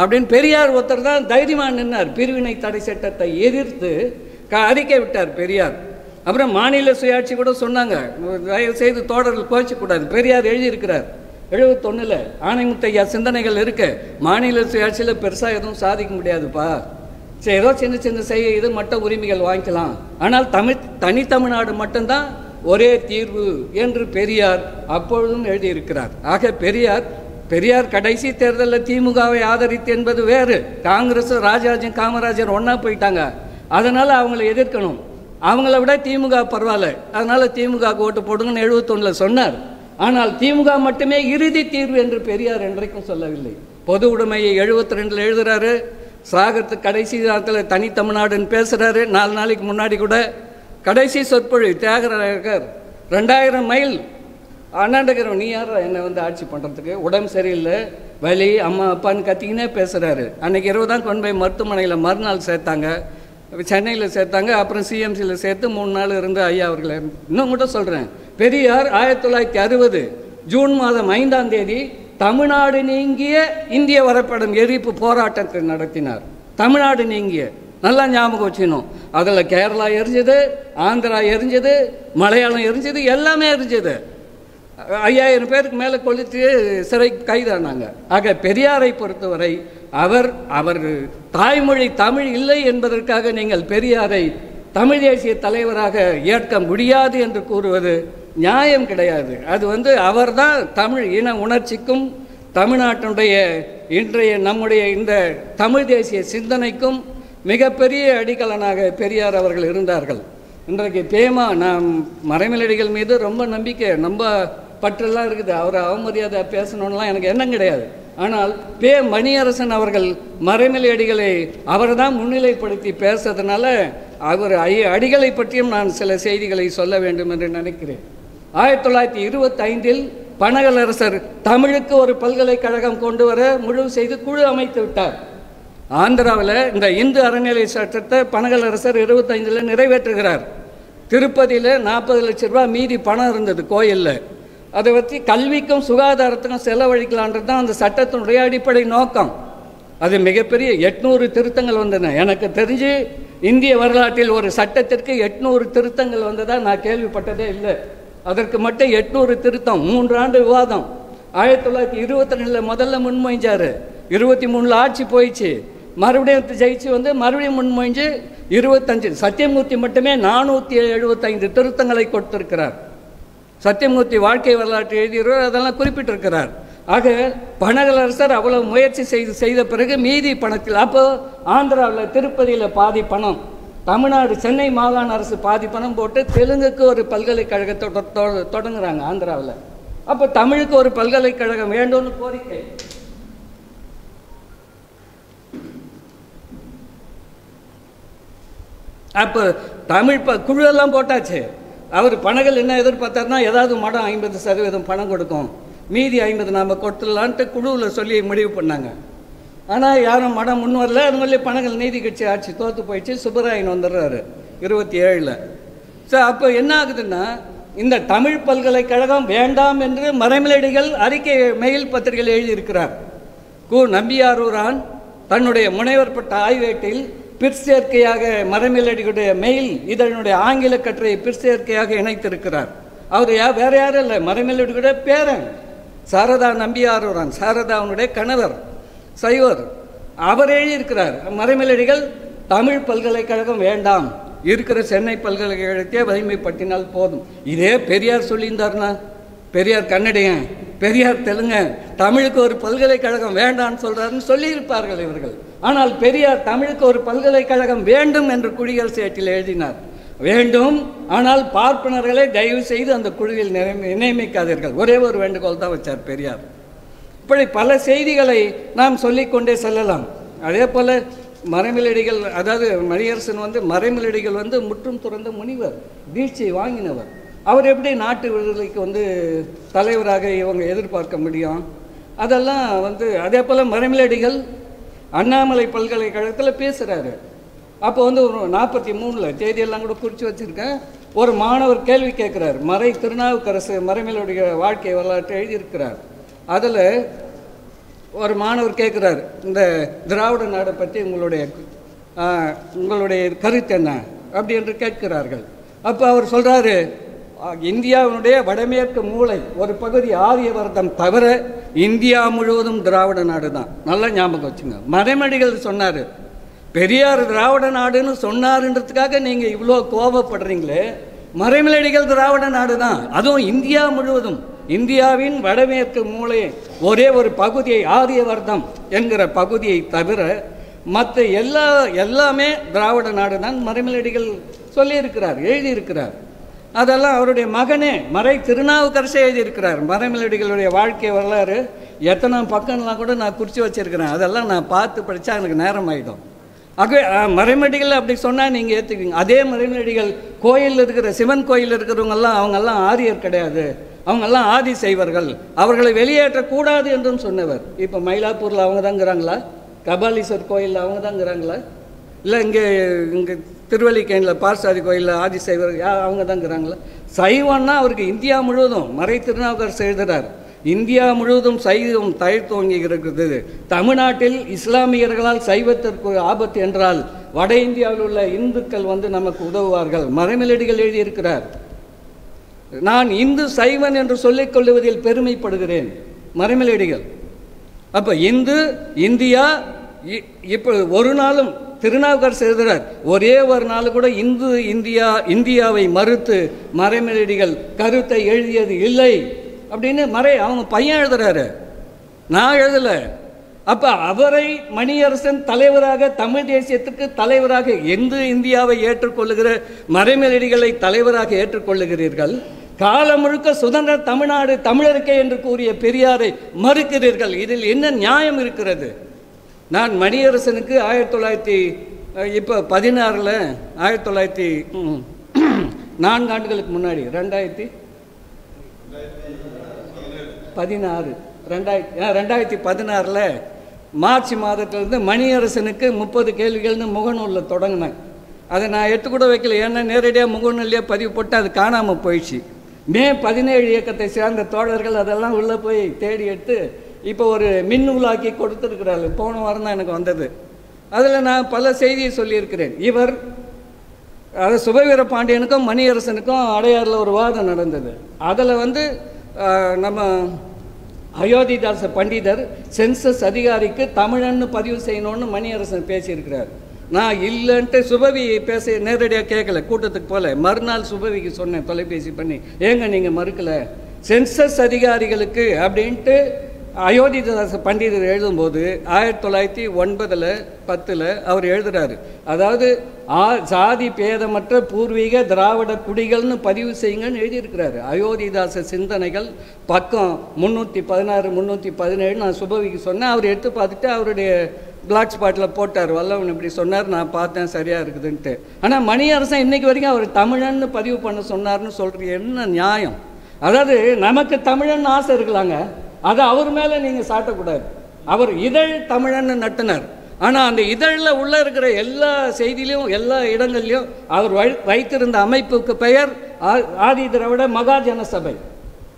அப்படின்னு பெரியார் ஒருத்தர் தான் தைரியமாக நின்னார். பிரிவினை தடை சட்டத்தை எதிர்த்து க அறிக்கை விட்டார் பெரியார். அப்புறம் மாநில சுயாட்சி கூட சொன்னாங்க. தயவு செய்து தோழர்கள் கோச்சிக்கூடாது பெரியார் எழுதியிருக்கிறார். எழுபத்தொன்னில் ஆணைமுத்தையா சிந்தனைகள் இருக்கு மாநில சுயாட்சியில் பெருசாக எதுவும் சாதிக்க முடியாதுப்பா. சரி ஏதோ சின்ன சின்ன செய்ய இது மட்டும் உரிமைகள் வாங்கிக்கலாம். ஆனால் தமிழ் தனித்தமிழ்நாடு மட்டும்தான் ஒரே தீர்வு என்று பெரியார் அப்பொழுதும் எழுதியிருக்கிறார். ஆக பெரியார் பெரியார் கடைசி தேர்தலில் திமுகவை ஆதரித்து என்பது வேறு. காங்கிரஸ் ராஜாஜன் காமராஜர் ஒன்றா போயிட்டாங்க. அதனால அவங்கள எதிர்க்கணும். அவங்கள விட திமுக பரவாயில்ல. அதனால திமுக ஓட்டு போடுங்கன்னு எழுபத்தொன்னில் சொன்னார். ஆனால் திமுக மட்டுமே இறுதி தீர்வு என்று பெரியார் என்றைக்கும் சொல்லவில்லை. பொது உடைமையை எழுபத்தி ரெண்டில் எழுதுறாரு. சாகரத்துக்கு கடைசி காலத்தில் தனி தமிழ்நாடுன்னு பேசுகிறாரு நாலு நாளைக்கு முன்னாடி கூட கடைசி சொற்பொழிவு தியாகராயர் ரெண்டாயிரம் மைல். அண்ணாண்டகரம் நீ யார் என்னை வந்து ஆட்சி பண்ணுறதுக்கு உடம்பு சரியில்லை. வலி அம்மா அப்பான்னு கத்திக்கினே பேசுகிறாரு அன்னைக்கு இரவு தான் கொண்டு போய் மருத்துவமனையில் மறுநாள் சேர்த்தாங்க. சென்னையில் சேர்த்தாங்க அப்புறம் சிஎம்சியில் சேர்த்து மூணு நாள் இருந்து ஐயா அவர்களை. இன்னும் கூட சொல்கிறேன் பெரியார் ஆயிரத்தி தொள்ளாயிரத்தி அறுபது ஜூன் மாதம் ஐந்தாம் தேதி தமிழ்நாடு நீங்கிய இந்திய வரப்படும் எரிப்பு போராட்டத்தை நடத்தினார். தமிழ்நாடு நீங்கிய. நல்லா ஞாபகம் வச்சுக்கணும். அதில் கேரளா எரிஞ்சது ஆந்திரா எரிஞ்சது மலையாளம் எரிஞ்சது எல்லாமே எரிஞ்சது. ஐயாயிரம் பேருக்கு மேலே கொளுத்து சிறை கைதானாங்க. ஆக பெரியாரை பொறுத்தவரை அவர் அவர் தாய்மொழி தமிழ் இல்லை என்பதற்காக நீங்கள் பெரியாரை தமிழ் தேசிய தலைவராக ஏற்க முடியாது என்று கூறுவது நியாயம் கிடையாது. அது வந்து அவர்தான் தமிழ் இன உணர்ச்சிக்கும் தமிழ்நாட்டினுடைய இன்றைய நம்முடைய இந்த தமிழ் தேசிய சிந்தனைக்கும் மிகப்பெரிய அடிக்கலனாக பெரியார் அவர்கள் இருந்தார்கள். இன்றைக்கு பேமா நாம் மறைமலடிகள் மீது ரொம்ப நம்பிக்கை ரொம்ப பற்றெல்லாம் இருக்குது. அவரை அவமரியாதை பேசணுன்னெலாம் எனக்கு எண்ணம் கிடையாது. ஆனால் பே மணியரசன் அவர்கள் மறைமலை அடிகளை அவர் தான் முன்னிலைப்படுத்தி பேசுறதுனால அவர் ஐ- அடிகளை பற்றியும் நான் சில செய்திகளை சொல்ல வேண்டும் என்று நினைக்கிறேன். ஆயிரத்தி தொள்ளாயிரத்தி இருபத்தைந்தில் பனகலரசர் தமிழுக்கு ஒரு பல்கலைக்கழகம் கொண்டு வர முழு செய்து குழு அமைத்து விட்டார். ஆந்திராவில் இந்த இந்து அறநிலை சட்டத்தை பனகலரசர் இருபத்தைந்தில் நிறைவேற்றுகிறார். திருப்பதியில் நாற்பது லட்ச ரூபாய் மீதி பணம் இருந்தது கோயிலில். அதை பற்றி கல்விக்கும் சுகாதாரத்துக்கும் செலவழிக்கலான்றது தான் அந்த சட்டத்தினுடைய அடிப்படை நோக்கம். அது மிகப்பெரிய எட்நூறு திருத்தங்கள் வந்தன. எனக்கு தெரிஞ்சு இந்திய வரலாற்றில் ஒரு சட்டத்திற்கு எட்நூறு திருத்தங்கள் வந்ததாக நான் கேள்விப்பட்டதே இல்லை. அதற்கு மட்டும் எட்நூறு திருத்தம் மூன்று ஆண்டு விவாதம். ஆயிரத்தி தொள்ளாயிரத்தி இருபத்தி ரெண்டில் முதல்ல முன்மொழிஞ்சார். இருபத்தி மூணில் ஆட்சி போயிடுச்சு மறுபடியும் ஜெயிச்சு வந்து மறுபடியும் முன்மொழிஞ்சு இருபத்தஞ்சு சத்தியமூர்த்தி மட்டுமே நானூற்றி எழுபத்தைந்து திருத்தங்களை கொடுத்திருக்கிறார். சத்தியமூர்த்தி வாழ்க்கை வரலாற்று எழுதியவர் அதெல்லாம் குறிப்பிட்டிருக்கிறார். ஆக பனகலரசர் அவ்வளவு முயற்சி செய்து செய்த பிறகு மீதி பணத்தில் அப்போ ஆந்திராவில் திருப்பதியில் பாதி பணம் தமிழ்நாடு சென்னை மாகாண அரசு பாதி பணம் போட்டு தெலுங்குக்கு ஒரு பல்கலைக்கழகத்தை தொ- தொடங்குறாங்க ஆந்திராவில். அப்போ தமிழுக்கு ஒரு பல்கலைக்கழகம் வேண்டும்னு கோரிக்கை. அப்போ தமிழ் ப குழுவெல்லாம் போட்டாச்சு. அவர் பணங்கள் என்ன எதிர்பார்த்தாருன்னா ஏதாவது மடம் ஐம்பது சதவீதம் பணம் கொடுக்கும். மீதி ஐம்பது நாம் கொடுத்துடலான்ட்டு குழுவில் சொல்லி முடிவு பண்ணாங்க. ஆனால் யாரும் மடம் முன் வரல. அது மாதிரி பணங்கள் நீதி கட்சி ஆட்சி தோற்று போயிடுச்சு. சுப்பராயன் வந்துடுறாரு இருபத்தி ஏழில். ஸோ அப்போ என்ன ஆகுதுன்னா இந்த தமிழ் பல்கலைக்கழகம் வேண்டாம் என்று மறைமலடிகள் அறிக்கை மெயில் பத்திரிகையில் எழுதியிருக்கிறார். கு. நம்பியாரூரான் தன்னுடைய முனைவர் பட்ட ஆய்வேட்டில் பிற்சேர்க்கையாக மறைமலடிகளுடைய மெயில் இதனுடைய ஆங்கில கட்டுரையை பிற்சேர்க்கையாக இணைத்திருக்கிறார். அவர் யா வேற யாரும் இல்லை மறைமலடிகளுடைய பேரன். சாரதா நம்பியாரூரன். சாரதாவுடைய கணவர். சைவர். அவர் எழுதியிருக்கிறார். மரமேலடிகள் தமிழ் பல்கலைக்கழகம் வேண்டாம். இருக்கிற சென்னை பல்கலைக்கழகத்தையே வலிமைப்படுத்தினால் போதும். இதே பெரியார் சொல்லியிருந்தார்னா பெரியார் கன்னடியன். பெரியார் தெலுங்க தமிழுக்கு ஒரு பல்கலைக்கழகம் வேண்டாம்னு சொல்கிறாருன்னு சொல்லியிருப்பார்கள் இவர்கள். ஆனால் பெரியார் தமிழுக்கு ஒரு பல்கலைக்கழகம் வேண்டும் என்று குடியரசு ஏட்டில் எழுதினார். வேண்டும் ஆனால் பார்ப்பனர்களை தயவு செய்து அந்த குழுவில் நியமிக்காதீர்கள். ஒரே ஒரு வேண்டுகோள் தான் வச்சார் பெரியார். இப்படி பல செய்திகளை நாம் சொல்லிக்கொண்டே செல்லலாம். அதே போல் மறைமலடிகள் அதாவது மணியரசன் வந்து மறைமலடிகள் வந்து முற்றும் துறந்த முனிவர் தீட்சை வாங்கினவர். அவர் எப்படி நாட்டு விடுதலைக்கு வந்து தலைவராக இவங்க எதிர்பார்க்க முடியும்? அதெல்லாம் வந்து அதே போல் மறைமலடிகள் அண்ணாமலை பல்கலைக்கழகத்தில் பேசுகிறாரு அப்போ வந்து ஒரு நாற்பத்தி மூணில் தேதியெல்லாம் கூட குறித்து வச்சுருக்கேன். ஒரு மாணவர் கேள்வி கேட்குறார் மறை திருநாவுக்கரசு மறைமலுடைய வாழ்க்கை வரலாற்றை எழுதியிருக்கிறார். அதில் ஒரு மாணவர் கேட்குறார் இந்த திராவிட நாடை பற்றி உங்களுடைய உங்களுடைய கருத்து என்ன? அப்படி என்று கேட்கிறார்கள். அப்போ அவர் சொல்கிறாரு இந்தியாவினுடைய வடமேற்கு மூளை ஒரு பகுதி ஆரியவர்தம் தவிர இந்தியா முழுவதும் திராவிட நாடு தான் நல்லா ஞாபகம் வச்சுங்க. மறைமடிகள் சொன்னார். பெரியார் திராவிட நாடுன்னு சொன்னாருன்றதுக்காக நீங்கள் இவ்வளோ கோபப்படுறீங்களே. மறைமலடிகள் திராவிட நாடு தான் அதுவும் இந்தியா முழுவதும். இந்தியாவின் வடமேற்கு மூளை ஒரே ஒரு பகுதியை ஆரியவர்தம் என்கிற பகுதியை தவிர மற்ற எல்லா எல்லாமே திராவிட நாடு தான் மறைமலடிகள் சொல்லியிருக்கிறார் எழுதியிருக்கிறார். அதெல்லாம் அவருடைய மகனே. மறை திருநாவுக்கரசே எழுதியிருக்கிறார். மறைமலடிகளுடைய வாழ்க்கை வரலாறு எத்தனை பக்கம்லாம் கூட நான் குறித்து வச்சுருக்கிறேன். அதெல்லாம் நான் பார்த்து படித்தா எனக்கு நேரம் ஆகிடும் ஆகவே மறைமடிகள் அப்படி சொன்னால் நீங்கள் ஏற்றுக்குவீங்க அதே மறைமடிகள் கோயிலில் இருக்கிற சிவன் கோயிலில் இருக்கிறவங்கெல்லாம் அவங்கெல்லாம் ஆரியர் கிடையாது. அவங்கெல்லாம் ஆதி செய்வர்கள் அவர்களை வெளியேற்றக்கூடாது என்றும் சொன்னவர். இப்போ மயிலாப்பூரில் அவங்க தாங்கிறாங்களா கபாலீஸ்வர் கோயிலில் அவங்க தாங்கிறாங்களா இல்லை இங்கே இங்கே திருவல்லிக்கேணியில் பார்சாதி கோயிலில் ஆதிசைவர் யார் அவங்க தான் இருக்கிறாங்களா சைவம்னா அவருக்கு இந்தியா முழுவதும் மறை திருநாவுக்கரசு எழுதுறார். இந்தியா முழுவதும் சைவம் தயிர் துவங்கி இருக்கிறது தமிழ்நாட்டில் இஸ்லாமியர்களால் சைவத்திற்கு ஆபத்து என்றால் வட இந்தியாவில் உள்ள இந்துக்கள் வந்து நமக்கு உதவுவார்கள். மறைமலடிகள் எழுதியிருக்கிறார். நான் இந்து சைவன் என்று சொல்லிக் கொள்ளுவதில் பெருமைப்படுகிறேன். மறைமலடிகள். அப்போ இந்து இந்தியா இ- இப்போ ஒரு நாளும் திருநாவுக்கரசு எழுதுறார் ஒரே ஒரு நாள் கூட இந்து இந்தியா இந்தியாவை மறுத்து மறைமலடிகள் கருத்தை எழுதியது இல்லை. அப்படின்னு மறை அவங்க பையன் எழுதுறாரு. நான் எழுதல. அப்போ அவரை மணியரசன் தலைவராக தமிழ் தேசியத்துக்கு தலைவராக எந்த இந்தியாவை ஏற்றுக்கொள்ளுகிற மறைமலடிகளை தலைவராக ஏற்றுக்கொள்ளுகிறீர்கள்? காலம் முழுக்க சுதந்திர தமிழ்நாடு தமிழருக்கே என்று கூறிய பெரியாரை மறுக்கிறீர்கள். இதில் என்ன நியாயம் இருக்கிறது? நான் மணியரசனுக்கு ஆயிரத்தி தொள்ளாயிரத்தி இப்போ பதினாறில் ஆயிரத்தி தொள்ளாயிரத்தி நான்கு ஆண்டுகளுக்கு முன்னாடி ரெண்டாயிரத்தி பதினாறு ரெண்டாயிரத்தி ரெண்டாயிரத்தி பதினாறில் மார்ச் மாதத்துலேருந்து மணியரசனுக்கு முப்பது கேள்விகள்னு முகநூலில் தொடங்கினேன். அதை நான் எடுத்து கூட வைக்கல ஏன்னா நேரடியாக முகநூல்லையே பதிவு போட்டு அது காணாமல் போயிடுச்சு. மே பதினேழு இயக்கத்தை சேர்ந்த தோழர்கள் அதெல்லாம் உள்ளே போய் தேடி எடுத்து இப்போ ஒரு மின் உலாக்கி கொடுத்துருக்கிறார்கள். போன வாரம் தான் எனக்கு வந்தது. அதில் நான் பல செய்தியை சொல்லியிருக்கிறேன். இவர் அது சுபவீர பாண்டியனுக்கும் மணியரசனுக்கும் அடையாறில் ஒரு வாதம் நடந்தது. அதில் வந்து நம்ம அயோத்திதாச பண்டிதர் சென்சஸ் அதிகாரிக்கு தமிழன்னு பதிவு செய்யணும்னு மணியரசன் பேசியிருக்கிறார். நான் இல்லைன்ட்டு சுபவி பேச நேரடியாக கேட்கல கூட்டத்துக்கு போல. மறுநாள் சுபவிக்கு சொன்னேன் தொலைபேசி பண்ணி. ஏங்க நீங்கள் மறுக்கல? சென்சஸ் அதிகாரிகளுக்கு அப்படின்ட்டு அயோத்திதாச பண்டிதர் எழுதும்போது ஆயிரத்தி தொள்ளாயிரத்தி ஒன்பதில் பத்தில் அவர் எழுதுறாரு. அதாவது ஆ சாதி பேதமற்ற பூர்வீக திராவிட குடிகள்னு பதிவு செய்யுங்கன்னு எழுதியிருக்கிறாரு. அயோத்திதாச சிந்தனைகள் பக்கம் முந்நூற்றி பதினாறு முந்நூற்றி பதினேழு நான் சுபவிக்கு சொன்னேன். அவர் எடுத்து பார்த்துட்டு அவருடைய பிளாக் ஸ்பாட்டில் போட்டார். வல்லவன் இப்படி சொன்னார் நான் பார்த்தேன் சரியாக இருக்குதுன்ட்டு. ஆனால் மணியரசன் இன்னைக்கு வரைக்கும் அவர் தமிழன்னு பதிவு பண்ண சொன்னார்னு சொல்கிறது என்ன நியாயம்? அதாவது நமக்கு தமிழன் ஆசை இருக்கலாங்க அதை அவர் மேலே நீங்கள் சாட்டக்கூடாது. அவர் இதழ் தமிழன்னு நட்டினார். ஆனால் அந்த இதழில் உள்ள இருக்கிற எல்லா செய்தியிலையும் எல்லா இடங்கள்லையும் அவர் வை- வைத்திருந்த அமைப்புக்கு பெயர் ஆ- ஆதி திராவிட மகாஜன சபை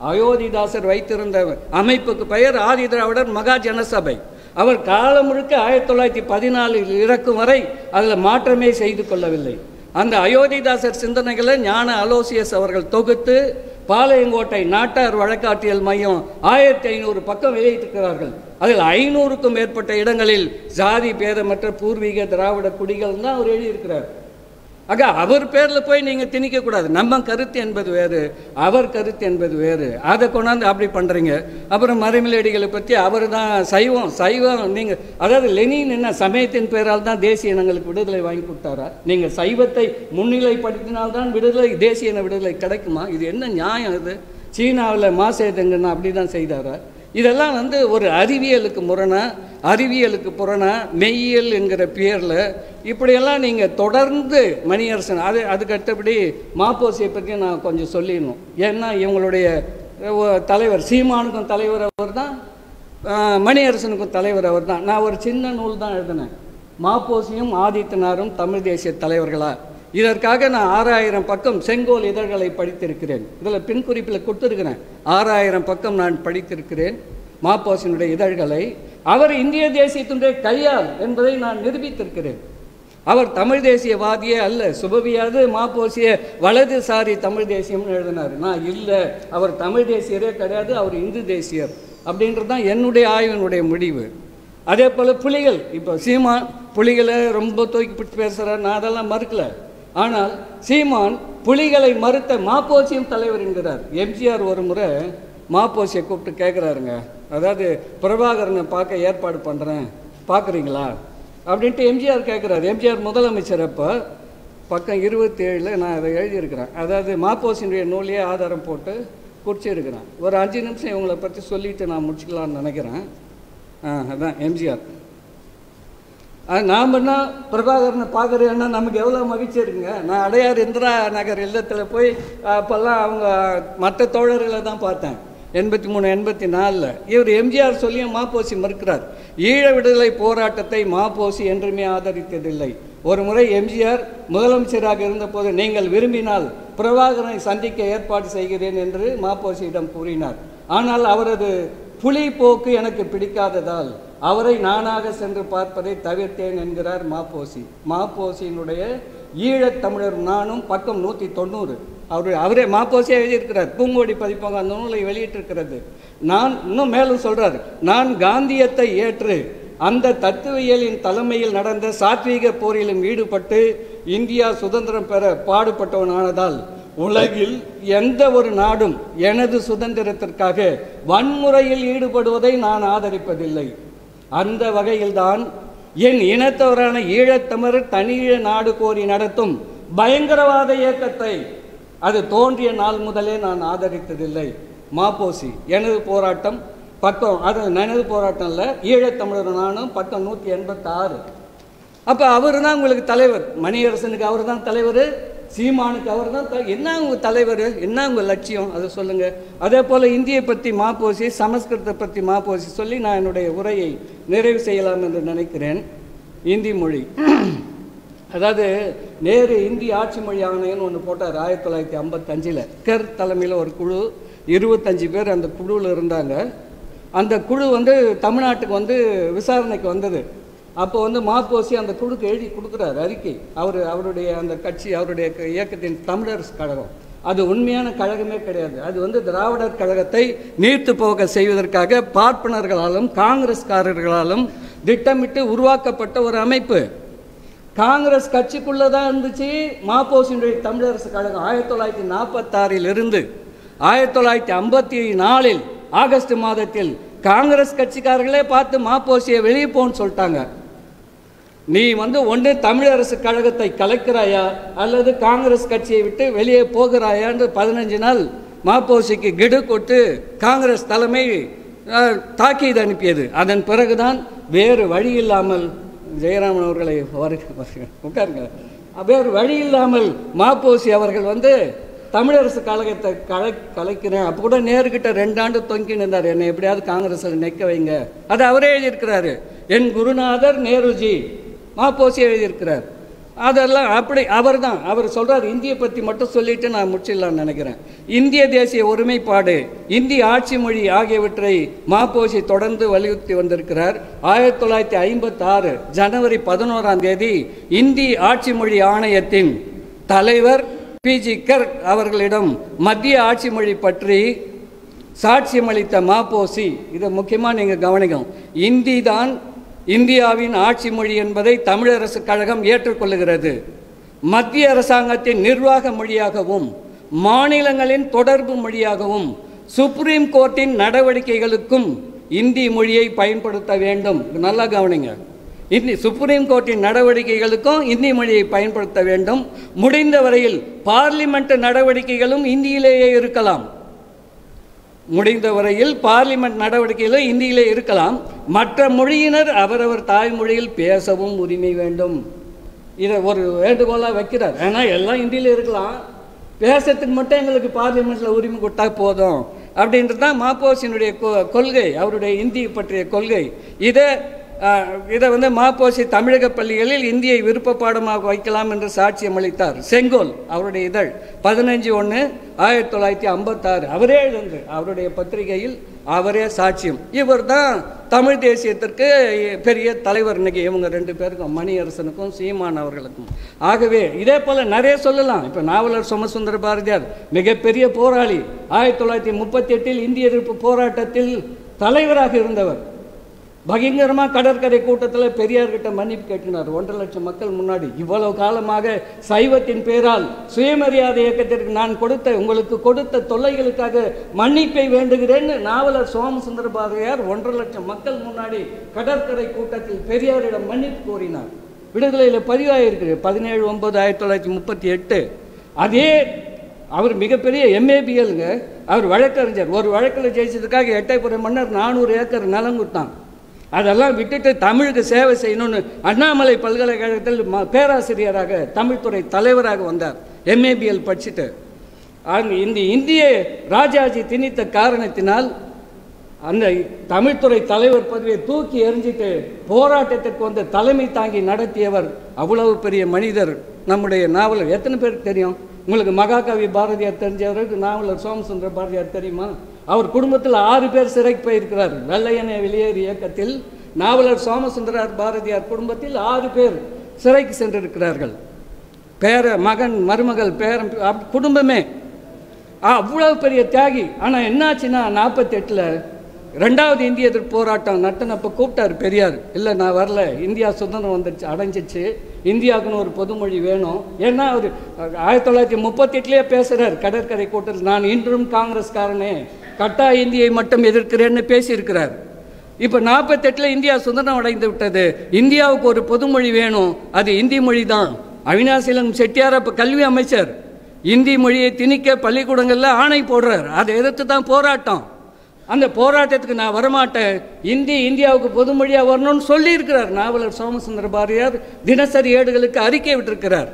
அயோத்திதாசர் வைத்திருந்த அமைப்புக்கு பெயர் ஆதி திராவிடர் மகாஜன சபை அவர் காலம் முழுக்க ஆயிரத்தி தொள்ளாயிரத்தி பதினாலில் இறக்கும் வரை அதில் மாற்றமே செய்து கொள்ளவில்லை. அந்த அயோத்திதாசர் சிந்தனைகளை ஞான அலோசியஸ் அவர்கள் தொகுத்து பாளையங்கோட்டை நாட்டார் வழக்காற்றியல் மையம் ஆயிரத்தி ஐநூறு பக்கம் வெளியிட்டிருக்கிறார்கள். அதில் ஐநூறுக்கும் மேற்பட்ட இடங்களில் ஜாதி பேதமற்ற பூர்வீக திராவிட குடிகள் தான் அவர் எழுதியிருக்கிறார். ஆக அவர் பேரில் போய் நீங்கள் திணிக்கக்கூடாது நம்ம கருத்து என்பது வேறு அவர் கருத்து என்பது வேறு. அதை கொண்டாந்து அப்படி பண்ணுறீங்க அப்புறம் மறைமலேடிகளை பற்றி அவர் தான் சைவம் சைவம் நீங்கள் அதாவது லெனின் என்ன சமயத்தின் பேரால் தான் தேசிய இனங்களுக்கு விடுதலை வாங்கி கொடுத்தாரா? நீங்கள் சைவத்தை முன்னிலைப்படுத்தினால்தான் விடுதலை தேசிய இன விடுதலை கிடைக்குமா? இது என்ன நியாயம் இது சீனாவில் மாசேதங்கன்னா அப்படி தான் செய்தாரா? இதெல்லாம் வந்து ஒரு அறிவியலுக்கு முரணா அறிவியலுக்கு புறணா மெய்யியல் என்கிற பேரில் இப்படியெல்லாம் நீங்கள் தொடர்ந்து மணியரசன் அது அதுக்கு அடுத்தபடி மாப்போசியை பற்றி நான் கொஞ்சம் சொல்லிடணும். ஏன்னா இவங்களுடைய தலைவர் சீமானுக்கும் தலைவர் அவர் தான் மணியரசனுக்கும் தலைவர் அவர் தான் நான் ஒரு சின்ன நூல் தான் எழுதினேன். மாப்போசியும் ஆதித்தனாரும் தமிழ் தேசிய தலைவர்களாக இதற்காக நான் ஆறாயிரம் பக்கம் செங்கோல் இதழ்களை படித்திருக்கிறேன். இதில் பின்குறிப்பில் கொடுத்துருக்கிறேன். ஆறாயிரம் பக்கம் நான் படித்திருக்கிறேன் மாப்போசினுடைய இதழ்களை. அவர் இந்திய தேசியத்தினுடைய கையால் என்பதை நான் நிரூபித்திருக்கிறேன். அவர் தமிழ் தேசியவாதியே அல்ல சுபவியாவது மாப்போசிய வலதுசாரி தமிழ் தேசியம்னு எழுதினார். நான் இல்லை அவர் தமிழ் தேசியரே கிடையாது அவர் இந்து தேசியர் அப்படின்றது தான் என்னுடைய ஆய்வினுடைய முடிவு. அதே போல் புலிகள் இப்போ சீமா புலிகளை ரொம்ப தூக்கி பிடிச்சி பேசுகிறார் நான் அதெல்லாம் மறுக்கலை. ஆனால் சீமான் புலிகளை மறுத்த மாப்போசியம் தலைவர் என்கிறார். எம்ஜிஆர் ஒரு முறை மாப்போசியை கூப்பிட்டு கேட்குறாருங்க அதாவது பிரபாகரனை பார்க்க ஏற்பாடு பண்ணுறேன் பார்க்குறீங்களா அப்படின்ட்டு எம்ஜிஆர் கேட்குறாரு எம்ஜிஆர் முதலமைச்சர் அப்போ பக்கம் இருபத்தி ஏழில் நான் அதை எழுதியிருக்கிறேன். அதாவது மாப்போசினுடைய நூலையே ஆதாரம் போட்டு குறிச்சிருக்கிறேன். ஒரு அஞ்சு நிமிஷம் இவங்களை பற்றி சொல்லிவிட்டு நான் முடிச்சுக்கலாம்னு நினைக்கிறேன். ஆ அதான் எம்ஜிஆர். அது நாம் என்ன பிரபாகரனை பார்க்குறேன்னா நமக்கு எவ்வளோ மகிழ்ச்சி இருக்குங்க. நான் அடையார் இந்திரா நகர் இல்லத்தில் போய் அப்போல்லாம் அவங்க மற்ற தோழர்களை தான் பார்த்தேன். எண்பத்தி மூணு எண்பத்தி நாலில். இவர் எம்ஜிஆர் சொல்லியும் மாப்போசி மறுக்கிறார். ஈழ விடுதலை போராட்டத்தை மாப்போசி என்றுமே ஆதரித்ததில்லை. ஒரு முறை எம்ஜிஆர் முதலமைச்சராக இருந்தபோது நீங்கள் விரும்பினால் பிரபாகரனை சந்திக்க ஏற்பாடு செய்கிறேன் என்று மாப்போசியிடம் கூறினார். ஆனால் அவரது புலி போக்கு எனக்கு பிடிக்காததால் அவரை நானாக சென்று பார்ப்பதை தவிர்த்தேன் என்கிறார் மாப்போசி. மாப்போசியினுடைய ஈழத்தமிழர் நானும் பக்கம் நூற்றி தொண்ணூறு. அவர் அவரே மாப்போசியாக எழுதியிருக்கிறார். பூங்கோடி பதிப்பகம் அந்த நூலை வெளியிட்டிருக்கிறது. நான் இன்னும் மேலும் சொல்றார் நான் காந்தியத்தை ஏற்று அந்த தத்துவியலின் தலைமையில் நடந்த சாத்வீக போரிலும் ஈடுபட்டு இந்தியா சுதந்திரம் பெற பாடுபட்டவனானதால் உலகில் எந்த ஒரு நாடும் எனது சுதந்திரத்திற்காக வன்முறையில் ஈடுபடுவதை நான் ஆதரிப்பதில்லை. அந்த வகையில்தான் என் இனத்தவரான ஈழத்தமிழர் தனிய நாடு கோரி நடத்தும் பயங்கரவாத இயக்கத்தை அது தோன்றிய நாள் முதலே நான் ஆதரித்ததில்லை. மாப்போசி எனது போராட்டம் பக்கம் அது எனது போராட்டம் இல்லை ஈழத்தமிழர் நானும் பக்கம் நூற்றி எண்பத்தாறு. அப்போ அவர் தான் உங்களுக்கு தலைவர். மணியரசனுக்கு அவர் தான் தலைவர். சீமானுக்கு அவர் தான் என்ன உங்கள் தலைவர் என்ன உங்கள் லட்சியம்? அதை சொல்லுங்கள் அதே போல் இந்தியை பற்றி மாப்போசி சமஸ்கிருதத்தை பற்றி மாப்போசி சொல்லி நான் என்னுடைய உரையை நிறைவு செய்யலாம் என்று நினைக்கிறேன். இந்தி மொழி. அதாவது நேரு இந்திய ஆட்சி மொழி ஆணையம்னு ஒன்று போட்டார் ஆயிரத்தி தொள்ளாயிரத்தி ஐம்பத்தஞ்சில். கர் தலைமையில் ஒரு குழு இருபத்தஞ்சி பேர் அந்த குழுவில் இருந்தாங்க. அந்த குழு வந்து தமிழ்நாட்டுக்கு வந்து விசாரணைக்கு வந்தது. அப்போ வந்து மாப்போசி அந்த குழுக்கு எழுதி கொடுக்குறாரு அறிக்கை. அவர் அவருடைய அந்த கட்சி அவருடைய இயக்கத்தின் தமிழரசு கழகம். அது உண்மையான கழகமே கிடையாது. அது வந்து திராவிடர் கழகத்தை நீர்த்து போக செய்வதற்காக பார்ப்பனர்களாலும் காங்கிரஸ்காரர்களாலும் திட்டமிட்டு உருவாக்கப்பட்ட ஒரு அமைப்பு. காங்கிரஸ் கட்சிக்குள்ளே தான் இருந்துச்சு மாப்போசியினுடைய தமிழரசு கழகம். ஆயிரத்தி தொள்ளாயிரத்தி நாற்பத்தாறில் இருந்து ஆயிரத்தி தொள்ளாயிரத்தி ஐம்பத்தி நாலில் ஆகஸ்ட் மாதத்தில் காங்கிரஸ் கட்சிக்காரர்களே பார்த்து மாப்போசியை வெளியே போன்னு சொல்லிட்டாங்க. நீ வந்து ஒன்று தமிழரசு கழகத்தை கலைக்கிறாயா அல்லது காங்கிரஸ் கட்சியை விட்டு வெளியே போகிறாயான்னு பதினஞ்சு நாள் மாப்போசிக்கு கிடு கொட்டு காங்கிரஸ் தலைமை அஹ், தாக்கீது அனுப்பியது. அதன் பிறகுதான் வேறு வழி இல்லாமல் ஜெயராமன் அவர்களை வருக உட்காருங்க. வேறு வழி இல்லாமல் மாப்போசி அவர்கள் வந்து தமிழரசு கழகத்தை கலை கலைக்கிறேன். அப்போ கூட நேருக்கிட்ட ரெண்டு ஆண்டு தொங்கி நின்றார் என்னை எப்படியாவது காங்கிரஸில் நிற்க வைங்க. அது அவரே எழுதியிருக்கிறாரு. என் குருநாதர் நேருஜி. மாப்போசி எழுதியிருக்கிறார். அதெல்லாம் அப்படி அவர் தான் அவர் சொல்கிறார் இந்தியை பற்றி மட்டும் சொல்லிட்டு நான் முடிச்சிடலான்னு நினைக்கிறேன். இந்திய தேசிய ஒருமைப்பாடு இந்திய ஆட்சி மொழி ஆகியவற்றை மாப்போசி தொடர்ந்து வலியுறுத்தி வந்திருக்கிறார். ஆயிரத்தி தொள்ளாயிரத்தி ஐம்பத்தாறு ஜனவரி பதினோராம் தேதி இந்திய ஆட்சி மொழி ஆணையத்தின் தலைவர் பிஜி கர்க் அவர்களிடம் மத்திய ஆட்சி மொழி பற்றி சாட்சியமளித்த மாப்போசி இதை முக்கியமாக நீங்கள் கவனிக்கணும். இந்தி தான் இந்தியாவின் ஆட்சி மொழி என்பதை தமிழரசு கழகம் ஏற்றுக்கொள்ளுகிறது. மத்திய அரசாங்கத்தின் நிர்வாக மொழியாகவும் மாநிலங்களின் தொடர்பு மொழியாகவும் சுப்ரீம் கோர்ட்டின் நடவடிக்கைகளுக்கும் இந்தி மொழியை பயன்படுத்த வேண்டும். நல்லா கவனிங்க. இந்தி சுப்ரீம் கோர்ட்டின் நடவடிக்கைகளுக்கும் இந்தி மொழியை பயன்படுத்த வேண்டும். முடிந்த வரையில் பார்லிமெண்ட் நடவடிக்கைகளும் இந்தியிலேயே இருக்கலாம். முடிந்த வரையில் பார்லிமெண்ட் நடவடிக்கையில் இந்தியிலே இருக்கலாம். மற்ற மொழியினர் அவரவர் தாய்மொழியில் பேசவும் உரிமை வேண்டும். இதை ஒரு வேண்டுகோளாக வைக்கிறார். ஏன்னா எல்லாம் இந்தியில் இருக்கலாம். பேசுறதுக்கு மட்டும் எங்களுக்கு பார்லிமெண்ட்டில் உரிமை கொடுத்தா போதும். அப்படின்றது தான் மாப்போசினுடைய கொள்கை அவருடைய இந்தி பற்றிய கொள்கை. இதை இதை வந்து மாப்போசி தமிழக பள்ளிகளில் இந்தியை விருப்ப பாடமாக வைக்கலாம் என்று சாட்சியம் அளித்தார். செங்கோல் அவருடைய இதழ் பதினஞ்சு ஒன்று ஆயிரத்தி தொள்ளாயிரத்தி ஐம்பத்தாறு. அவரே எழுந்து அவருடைய பத்திரிகையில் அவரே சாட்சியம். இவர் தான் தமிழ் தேசியத்திற்கு பெரிய தலைவர். இன்னைக்கு இவங்க ரெண்டு பேருக்கும் மணியரசனுக்கும் சீமான் அவர்களுக்கும். ஆகவே இதே போல் நிறைய சொல்லலாம். இப்போ நாவலர் சோமசுந்தர பாரதியார் மிகப்பெரிய போராளி. ஆயிரத்தி தொள்ளாயிரத்தி முப்பத்தி எட்டில் இந்திய எதிர்ப்பு போராட்டத்தில் தலைவராக இருந்தவர். பயங்கரமாக கடற்கரை கூட்டத்தில் பெரியார்கிட்ட மன்னிப்பு கேட்டினார் ஒன்றரை லட்சம் மக்கள் முன்னாடி இவ்வளவு காலமாக சைவத்தின் பேரால் சுயமரியாதை இயக்கத்திற்கு நான் கொடுத்த உங்களுக்கு கொடுத்த தொல்லைகளுக்காக மன்னிப்பை வேண்டுகிறேன்னு நாவலர் சோமசுந்தர பாரதியார் ஒன்றரை லட்சம் மக்கள் முன்னாடி கடற்கரை கூட்டத்தில் பெரியாரிடம் மன்னிப்பு கோரினார். விடுதலையில் பதிவாயிருக்கு பதினேழு ஒன்பது ஆயிரத்தி தொள்ளாயிரத்தி முப்பத்தி எட்டு. அதே அவர் மிகப்பெரிய எம்ஏபிஎல்ங்க அவர் வழக்கறிஞர். ஒரு வழக்கில் ஜெயிச்சதுக்காக எட்டயபுரம் மன்னர் நானூறு ஏக்கர் நிலம் கொடுத்தான். அதெல்லாம் விட்டுட்டு தமிழுக்கு சேவை செய்யணும்னு அண்ணாமலை பல்கலைக்கழகத்தில் ம பேராசிரியராக தமிழ்துறை தலைவராக வந்தார். எம்ஏபிஎல் படிச்சுட்டு. இந்த இந்திய ராஜாஜி திணித்த காரணத்தினால் அந்த தமிழ்துறை தலைவர் பதவியை தூக்கி எறிஞ்சிட்டு போராட்டத்திற்கு வந்து தலைமை தாங்கி நடத்தியவர் அவ்வளவு பெரிய மனிதர். நம்முடைய நாவலர். எத்தனை பேருக்கு தெரியும்? உங்களுக்கு மகாகவி பாரதியார் தெரிஞ்சவருக்கு நாவலர் சோமசுந்தர பாரதியார் தெரியுமா? அவர் குடும்பத்தில் ஆறு பேர் சிறைக்கு போயிருக்கிறார். வெள்ளையனே வெளியேறு இயக்கத்தில் நாவலர் சோமசுந்தரார் பாரதியார் குடும்பத்தில் ஆறு பேர் சிறைக்கு சென்றிருக்கிறார்கள். பேர மகன் மருமகள் பேரன் குடும்பமே. ஆ, அவ்வளவு பெரிய தியாகி. ஆனால் என்னாச்சுன்னா நாற்பத்தெட்டில் ரெண்டாவது இந்திய எதிர்ப்பு போராட்டம் நட்டனப்போ கூப்பிட்டார் பெரியார். இல்லை நான் வரல. இந்தியா சுதந்திரம் வந்துடுச்சு அடைஞ்சிச்சு. இந்தியாவுக்குன்னு ஒரு பொதுமொழி வேணும். ஏன்னா அவர் ஆயிரத்தி தொள்ளாயிரத்தி முப்பத்தெட்டுலேயே பேசுகிறார் கடற்கரை கூட்டத்தில். நான் இன்றும் காங்கிரஸ்காரனே. கட்டா இந்தியை மட்டும் எதிர்க்கிறேன்னு பேசியிருக்கிறார். இப்போ நாற்பத்தெட்டில் இந்தியா சுதந்திரம் அடைந்து விட்டது. இந்தியாவுக்கு ஒரு பொதுமொழி வேணும். அது இந்தி மொழி தான் அவினாசிலம் செட்டியார் அப்போ கல்வி அமைச்சர். இந்தி மொழியை திணிக்க பள்ளிக்கூடங்களில் ஆணை போடுறார். அதை எதிர்த்து தான் போராட்டம். அந்த போராட்டத்துக்கு நான் வரமாட்டேன். இந்தி இந்தியாவுக்கு பொதுமொழியாக வரணும்னு சொல்லியிருக்கிறார் நாவலர் சோமசுந்தர பாரதியார் தினசரி ஏடுகளுக்கு அறிக்கை விட்டிருக்கிறார்.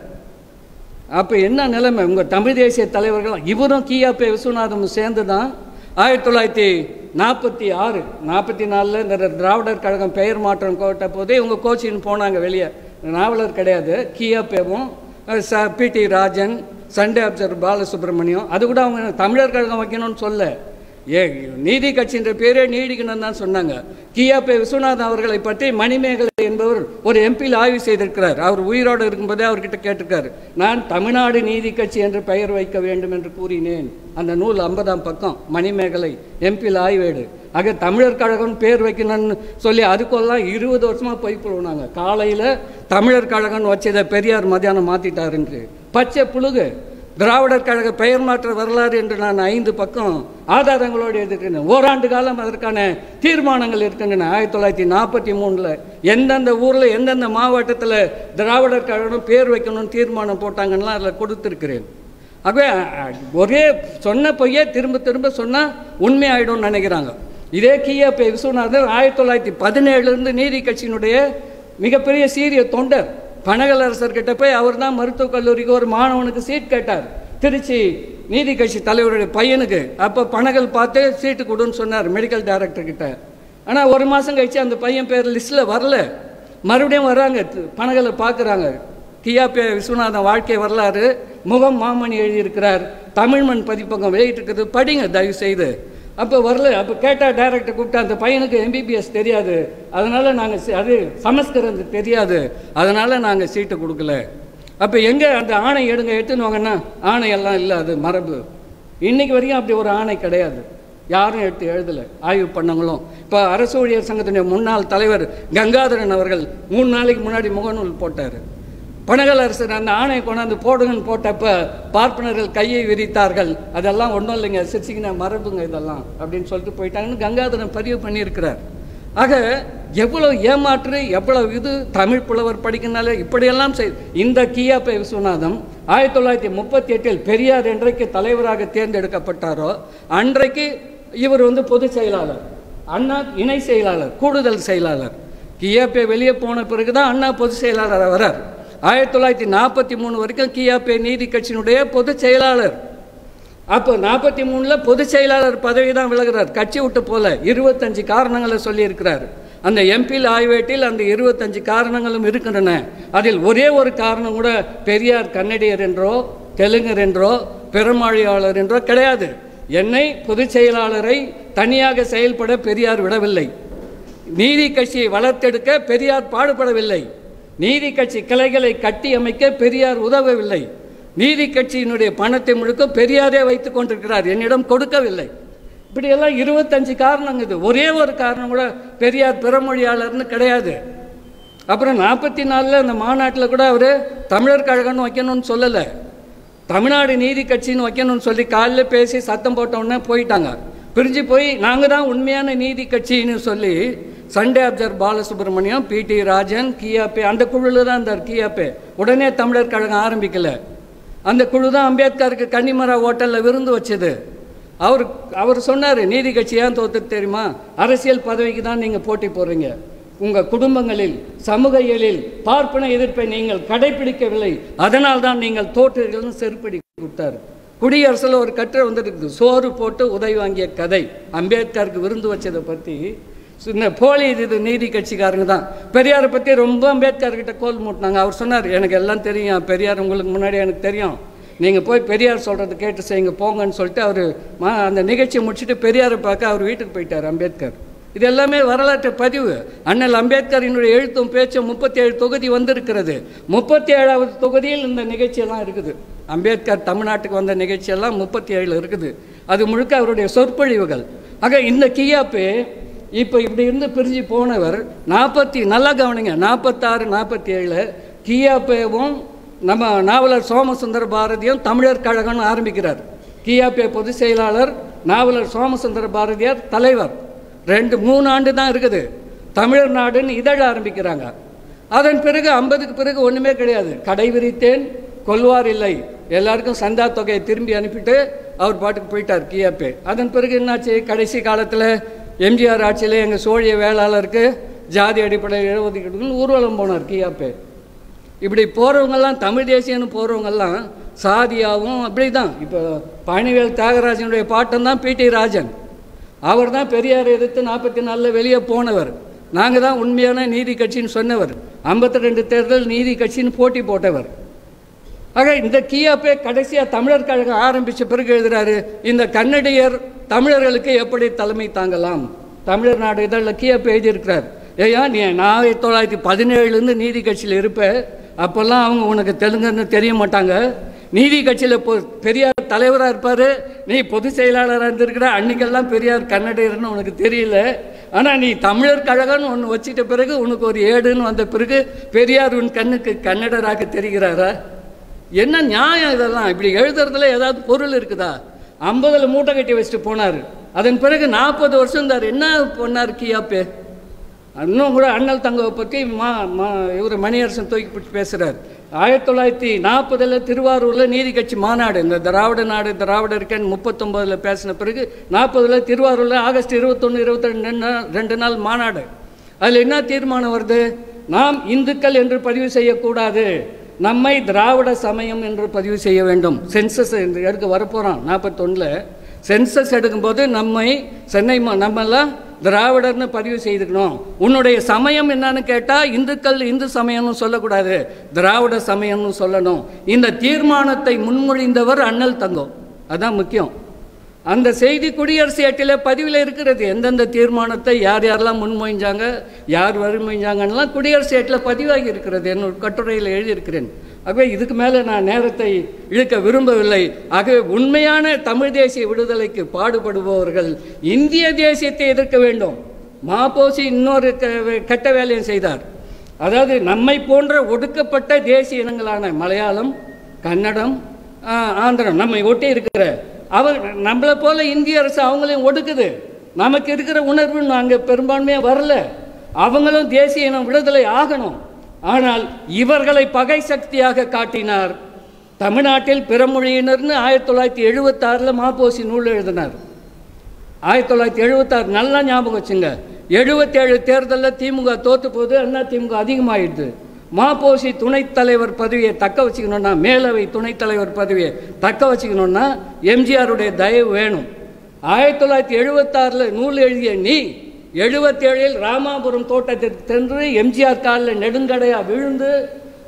அப்போ என்ன நிலைமை? உங்கள் தமிழ் தேசிய தலைவர்கள் இவரும் கியாப்பே விஸ்வநாதமும் சேர்ந்து தான் ஆயிரத்தி தொள்ளாயிரத்தி நாற்பத்தி ஆறு நாற்பத்தி நாலில் இந்த திராவிடர் கழகம் பெயர் மாற்றம் கோட்ட போதே இவங்க கோச்சின்னு போனாங்க வெளியே. நாவலர் கிடையாது. கியாப்பேவும் ச பிடி ராஜன் சண்டே அப்சர் பாலசுப்ரமணியம். அது கூட அவங்க தமிழர் கழகம் வைக்கணும்னு சொல்ல. ஏ நீதி கட்சின்ற பேரே நீடிக்கணும் தான் சொன்னாங்க. கியாபே விஸ்வநாதன் அவர்களை பற்றி மணிமேகலை என்பவர் ஒரு எம்பியில் ஆய்வு செய்திருக்கிறார். அவர் உயிரோடு இருக்கும்போதே அவர்கிட்ட கேட்டிருக்காரு. நான் தமிழ்நாடு நீதி கட்சி என்று பெயர் வைக்க வேண்டும் என்று கூறினேன். அந்த நூல் ஐம்பதாம் பக்கம் மணிமேகலை எம்பியில் ஆய்வேடு. ஆக தமிழர் கழகம் பேர் வைக்கணும்னு சொல்லி அதுக்கெல்லாம் இருபது வருஷமாக போய் புழுவினாங்க காலையில் தமிழர் கழகம்னு வச்சதை பெரியார் மத்தியானம் மாற்றிட்டாருன்று பச்சை புழுகு திராவிடர் கழக பெயர் மாற்ற வரலாறு என்று நான் ஐந்து பக்கம் ஆதாரங்களோடு எழுதியிருக்கிறேன். ஓராண்டு காலம் அதற்கான தீர்மானங்கள் இருக்கின்றன. ஆயிரத்தி தொள்ளாயிரத்தி நாற்பத்தி மூணில் எந்தெந்த ஊரில் எந்தெந்த மாவட்டத்தில் திராவிடர் கழகம் பேர் வைக்கணும்னு தீர்மானம் போட்டாங்கன்னா அதில் கொடுத்துருக்கிறேன். ஆகவே ஒரே சொன்ன பொய்யே திரும்ப திரும்ப சொன்னால் உண்மையாயிடும்னு நினைக்கிறாங்க. இதே கியா பே விஸ்வநாதன் ஆயிரத்தி தொள்ளாயிரத்தி பதினேழுலேருந்து நீதி கட்சியினுடைய மிகப்பெரிய சீரிய தொண்டர். பனகலரசர்கிட்ட போய் அவர் தான் மருத்துவக் கல்லூரிக்கு ஒரு மாணவனுக்கு சீட் கேட்டார். திருச்சி நீதி கட்சி தலைவருடைய பையனுக்கு. அப்போ பனகல் பார்த்து சீட்டு கொடுன்னு சொன்னார் மெடிக்கல் டைரக்டர் கிட்ட. ஆனால் ஒரு மாதம் கழிச்சு அந்த பையன் பேர் லிஸ்ட்டில் வரல. மறுபடியும் வராங்க. பனகலை பார்க்குறாங்க. கியாபே விஸ்வநாதன் வாழ்க்கை வரலாறு முகம் மாமணி எழுதியிருக்கிறார். தமிழ்மண் பதிப்பகம் வெளியிட்டிருக்கிறது. படிங்க தயவு செய்து அப்போ வரல. அப்போ கேட்டால் டைரக்டர் கூப்பிட்டு அந்த பையனுக்கு எம்பிபிஎஸ் தெரியாது. அதனால் நாங்கள் அது சமஸ்கிருதம் தெரியாது. அதனால் நாங்கள் சீட்டு கொடுக்கல. அப்போ எங்கே அந்த ஆணை எடுங்க எடுத்துன்னு வாங்கன்னா ஆணையெல்லாம் இல்லை அது மரபு. இன்றைக்கு வரைக்கும் அப்படி ஒரு ஆணை கிடையாது. யாரும் எடுத்து எழுதலை. ஆய்வு பண்ணவங்களும். இப்போ அரசு ஊழியர் சங்கத்தினுடைய முன்னாள் தலைவர் கங்காதரன் அவர்கள் மூணு நாளைக்கு முன்னாடி முகநூல் போட்டார். பனகலரசர் அந்த ஆணையை கொண்டாந்து போடுங்கன்னு போட்டப்போ பார்ப்பனர்கள் கையை விரித்தார்கள். அதெல்லாம் ஒன்றும் இல்லைங்க சிரிச்சிங்கன்னா மரபுங்க இதெல்லாம் அப்படின்னு சொல்லிட்டு போயிட்டாங்கன்னு கங்காதரன் பதிவு பண்ணியிருக்கிறார். ஆக எவ்வளோ ஏமாற்று எவ்வளவு இது தமிழ் புலவர் படிக்கனால இப்படியெல்லாம் செய் இந்த கியாப்பை விஸ்வநாதம் ஆயிரத்தி தொள்ளாயிரத்தி முப்பத்தி எட்டில் பெரியார் என்றைக்கு தலைவராக தேர்ந்தெடுக்கப்பட்டாரோ அன்றைக்கு இவர் வந்து பொதுச் செயலாளர் அண்ணா இணை செயலாளர் கூடுதல் செயலாளர். கியாப்பே வெளியே போன பிறகு தான் அண்ணா பொதுச் செயலாளர் வரார். ஆயிரத்தி தொள்ளாயிரத்தி நாற்பத்தி மூணு வரைக்கும் கியாபே நீதி கட்சியினுடைய பொதுச் செயலாளர். அப்போ நாற்பத்தி மூணில் பொதுச் செயலாளர் பதவி தான் விலகிறார். கட்சி விட்டு போல இருபத்தஞ்சு காரணங்களை சொல்லியிருக்கிறார். அந்த எம்பியில் ஆய்வேட்டில் அந்த இருபத்தஞ்சு காரணங்களும் இருக்கின்றன. அதில் ஒரே ஒரு காரணம் கூட பெரியார் கன்னடியர் என்றோ தெலுங்கர் என்றோ பெருமாழியாளர் என்றோ கிடையாது. என்னை பொதுச் செயலாளரை தனியாக செயல்பட பெரியார் விடவில்லை. நீதி கட்சியை வளர்த்தெடுக்க பெரியார் பாடுபடவில்லை. நீதி கட்சி கிளைகளை கட்டி அமைக்க பெரியார் உதவவில்லை. நீதி கட்சியினுடைய பணத்தை முழுக்க பெரியாரே வைத்துக் கொண்டிருக்கிறார். என்னிடம் கொடுக்கவில்லை. இப்படியெல்லாம் இருபத்தஞ்சு காரணம் இது. ஒரே ஒரு காரணம் கூட பெரியார் பிறமொழியாளர்னு கிடையாது. அப்புறம் நாற்பத்தி நாலில் அந்த மாநாட்டில் கூட அவர் தமிழர் கழகம்னு வைக்கணும்னு சொல்லலை. தமிழ்நாடு நீதி கட்சின்னு வைக்கணும்னு சொல்லி காலையில் பேசி சத்தம் போட்ட உடனே போயிட்டாங்க. பிரிஞ்சு போய் நாங்கள் தான் உண்மையான நீதி கட்சின்னு சொல்லி சண்டே அப்சர் பாலசுப்ரமணியம் பிடி ராஜன் கியாப்பே அந்த குழுவில் தான் இருந்தார் கியாப்பே உடனே தமிழர் கழகம் ஆரம்பிக்கல. அந்த குழு தான் அம்பேத்கருக்கு கன்னிமரா ஹோட்டலில் விருந்து வச்சது. அவர் அவர் சொன்னார் நீதி கட்சி ஏன் தோத்துக்கு தெரியுமா? அரசியல் பதவிக்கு தான் நீங்கள் போட்டி போடுறீங்க. உங்கள் குடும்பங்களில் சமூக இயலில் பார்ப்பன எதிர்ப்பை நீங்கள் கடைபிடிக்கவில்லை அதனால் தான் நீங்கள் தோற்றீர்கள்னு செருப்படி கொடுத்தார். குடியரசில் ஒரு கட்டுரை வந்துருக்கு சோறு போட்டு உதவி வாங்கிய கதை. அம்பேத்கருக்கு விருந்து வச்சதை பற்றி சின்ன போலி இது நீதி கட்சிக்காரங்க தான். பெரியாரை பற்றி ரொம்ப அம்பேத்கர்கிட்ட கோல் மூட்டினாங்க. அவர் சொன்னார் எனக்கு எல்லாம் தெரியும். பெரியார் உங்களுக்கு முன்னாடி எனக்கு தெரியும். நீங்கள் போய் பெரியார் சொல்கிறத கேட்டு செய்யுங்க போங்கன்னு சொல்லிட்டு அவர் மா அந்த நிகழ்ச்சியை முடிச்சுட்டு பெரியாரை பார்க்க அவர் வீட்டுக்கு போயிட்டார் அம்பேத்கர். இது எல்லாமே வரலாற்று பதிவு. அண்ணல் அம்பேத்கரினுடைய எழுத்தும் பேச்சும் முப்பத்தி ஏழு தொகுதி வந்திருக்கிறது. முப்பத்தி ஏழாவது தொகுதியில் இந்த நிகழ்ச்சியெல்லாம் இருக்குது. அம்பேத்கர் தமிழ்நாட்டுக்கு வந்த நிகழ்ச்சியெல்லாம் முப்பத்தி ஏழில் இருக்குது. அது முழுக்க அவருடைய சொற்பொழிவுகள். ஆக இந்த கியாப்பே இப்போ இப்படி இருந்து பிரிஞ்சு போனவர் நாற்பத்தி நல்லா கவனிங்க நாற்பத்தாறு நாற்பத்தி ஏழில் கியாப்பேவும் நம்ம நாவலர் சோமசுந்தர பாரதியும் தமிழர் கழகம்னு ஆரம்பிக்கிறார். கியாப்பே பொதுச் செயலாளர் நாவலர் சோமசுந்தர பாரதியார் தலைவர். ரெண்டு மூணு ஆண்டு தான் இருக்குது. தமிழர் நாடுன்னு இதழ ஆரம்பிக்கிறாங்க. அதன் பிறகு ஐம்பதுக்கு பிறகு ஒன்றுமே கிடையாது. கடை விரித்தேன் கொல்வார் இல்லை. எல்லாருக்கும் சந்தா தொகையை திரும்பி அனுப்பிட்டு அவர் பாட்டுக்கு போயிட்டார் கியாப்பே அதன் பிறகு என்னாச்சு? கடைசி காலத்தில் எம்ஜிஆர் ஆட்சியில் எங்கள் சோழிய வேளாளருக்கு ஜாதி அடிப்படையில் இடஒதுக்கீடுகள் ஊர்வலம் போனார் கியாப்பே. இப்படி போகிறவங்கெல்லாம் தமிழ் தேசியன்னு போகிறவங்கெல்லாம் சாதியாகவும் அப்படி தான் இப்போ பழனிவேல் தியாகராஜனுடைய பாட்டம் தான் பிடி ராஜன். அவர் தான் பெரியார் எதிர்த்து நாற்பத்தி நாலில் வெளியே போனவர். நாங்கள் தான் உண்மையான நீதி கட்சின்னு சொன்னவர். ஐம்பத்தி ரெண்டு தேர்தல் நீதி கட்சின்னு போட்டி போட்டவர். ஆக இந்த கியாப்பே கடைசியாக தமிழர் கழகம் ஆரம்பித்த பிறகு எழுதுகிறாரு இந்த கன்னடியர் தமிழர்களுக்கு எப்படி தலைமை தாங்கலாம்? தமிழர் நாடு இதழில் கியாப்பே எழுதியிருக்கிறார். ஏயா நீ நான் ஆயிரத்தி தொள்ளாயிரத்தி பதினேழுலேருந்து நீதி கட்சியில் இருப்பேன் அப்போல்லாம் அவங்க உனக்கு தெலுங்குன்னு தெரிய மாட்டாங்க. நீதி கட்சியில் பொ பெரியார் தலைவராக இருப்பார் நீ பொதுச் செயலாளராக இருந்திருக்கிற அன்னைக்கெல்லாம் பெரியார் கன்னடையர்னு உனக்கு தெரியல. ஆனால் நீ தமிழர் கழகம்னு ஒன்று வச்சிட்ட பிறகு உனக்கு ஒரு ஏடுன்னு வந்த பிறகு பெரியார் உன் கண்ணுக்கு கன்னடராக தெரிகிறாரா? என்ன நியாயம் இதெல்லாம்? இப்படி எழுதுறதுல ஏதாவது பொருள் இருக்குதா? ஐம்பதில் மூட்டை கட்டி வச்சுட்டு போனார். அதன் பிறகு நாற்பது வருஷம் இருந்தார். என்ன பண்ணார் கியாப்பே? இன்னும் கூட அண்ணல் தங்கவை பற்றி மா மா இவர் மணியரசன் தூக்கி பிடிச்சி பேசுகிறார் ஆயிரத்தி தொள்ளாயிரத்தி நாற்பதில் திருவாரூரில் நீதி கட்சி மாநாடு இந்த திராவிட நாடு திராவிட இருக்கேன்னு முப்பத்தொம்போதில் பேசின பிறகு நாற்பதில் திருவாரூரில் ஆகஸ்ட் இருபத்தொன்று இருபத்தி ரெண்டு நாள் மாநாடு. அதில் என்ன தீர்மானம் வருது? நாம் இந்துக்கள் என்று பதிவு செய்யக்கூடாது. நம்மை திராவிட சமயம் என்று பதிவு செய்ய வேண்டும். சென்சஸ் எடுக்க வரப்போகிறோம் நாற்பத்தொன்னில் சென்சஸ் எடுக்கும்போது நம்மை சென்னை மா- நம்மெல்லாம் திராவிடர்னு பதிவு செய்துக்கணும். உன்னுடைய சமயம் என்னன்னு கேட்டால் இந்துக்கள் இந்து சமயம்னு சொல்லக்கூடாது. திராவிட சமயம்னு சொல்லணும். இந்த தீர்மானத்தை முன்மொழிந்தவர் அண்ணல் தங்கம். அதுதான் முக்கியம். அந்த செய்தி குடியரசு ஏட்டில் பதிவில் இருக்கிறது. எந்தெந்த தீர்மானத்தை யார் யாரெல்லாம் முன்மொழிஞ்சாங்க யார் வறுமொழிஞ்சாங்கன்னெலாம் குடியரசு ஏட்டில் பதிவாகி இருக்கிறது. என்னோட கட்டுரையில் எழுதியிருக்கிறேன். ஆகவே இதுக்கு மேலே நான் நேரத்தை இழுக்க விரும்பவில்லை. ஆகவே உண்மையான தமிழ் தேசிய விடுதலைக்கு பாடுபடுபவர்கள் இந்திய தேசியத்தை எதிர்க்க வேண்டும். மாப்போசி இன்னொரு க- கெட்ட வேலையும் செய்தார். அதாவது நம்மை போன்ற ஒடுக்கப்பட்ட தேசிய இனங்களான மலையாளம் கன்னடம் ஆந்திரம் நம்மை ஒட்டி இருக்கிற அவர் நம்மளை போல இந்திய அரசு அவங்களையும் ஒடுக்குது. நமக்கு இருக்கிற உணர்வு நாங்கள் பெரும்பான்மையாக வரல. அவங்களும் தேசிய இனம் விடுதலை ஆகணும். ஆனால் இவர்களை பகை சக்தியாக காட்டினார். தமிழ்நாட்டில் பிறமொழியினர்னு ஆயிரத்தி தொள்ளாயிரத்தி எழுபத்தாறில் மாப்போசி நூல் எழுதினார். ஆயிரத்தி தொள்ளாயிரத்தி எழுபத்தாறு நல்லா ஞாபகம் வச்சுங்க. எழுபத்தேழு தேர்தலில் திமுக தோற்று போது அண்ணா திமுக அதிகமாகிடுது மாப்போசி துணைத் தலைவர் பதவியை தக்க வச்சுக்கணுன்னா மேலவை துணைத் தலைவர் பதவியை தக்க வச்சுக்கணுன்னா எம்ஜிஆருடைய தயவு வேணும். ஆயிரத்தி தொள்ளாயிரத்தி எழுபத்தாறில் நூல் எழுதிய நீ எழுபத்தேழில் ராமாபுரம் தோட்டத்திற்கு சென்று எம்ஜிஆர் காலில் நெடுங்கடையாக விழுந்து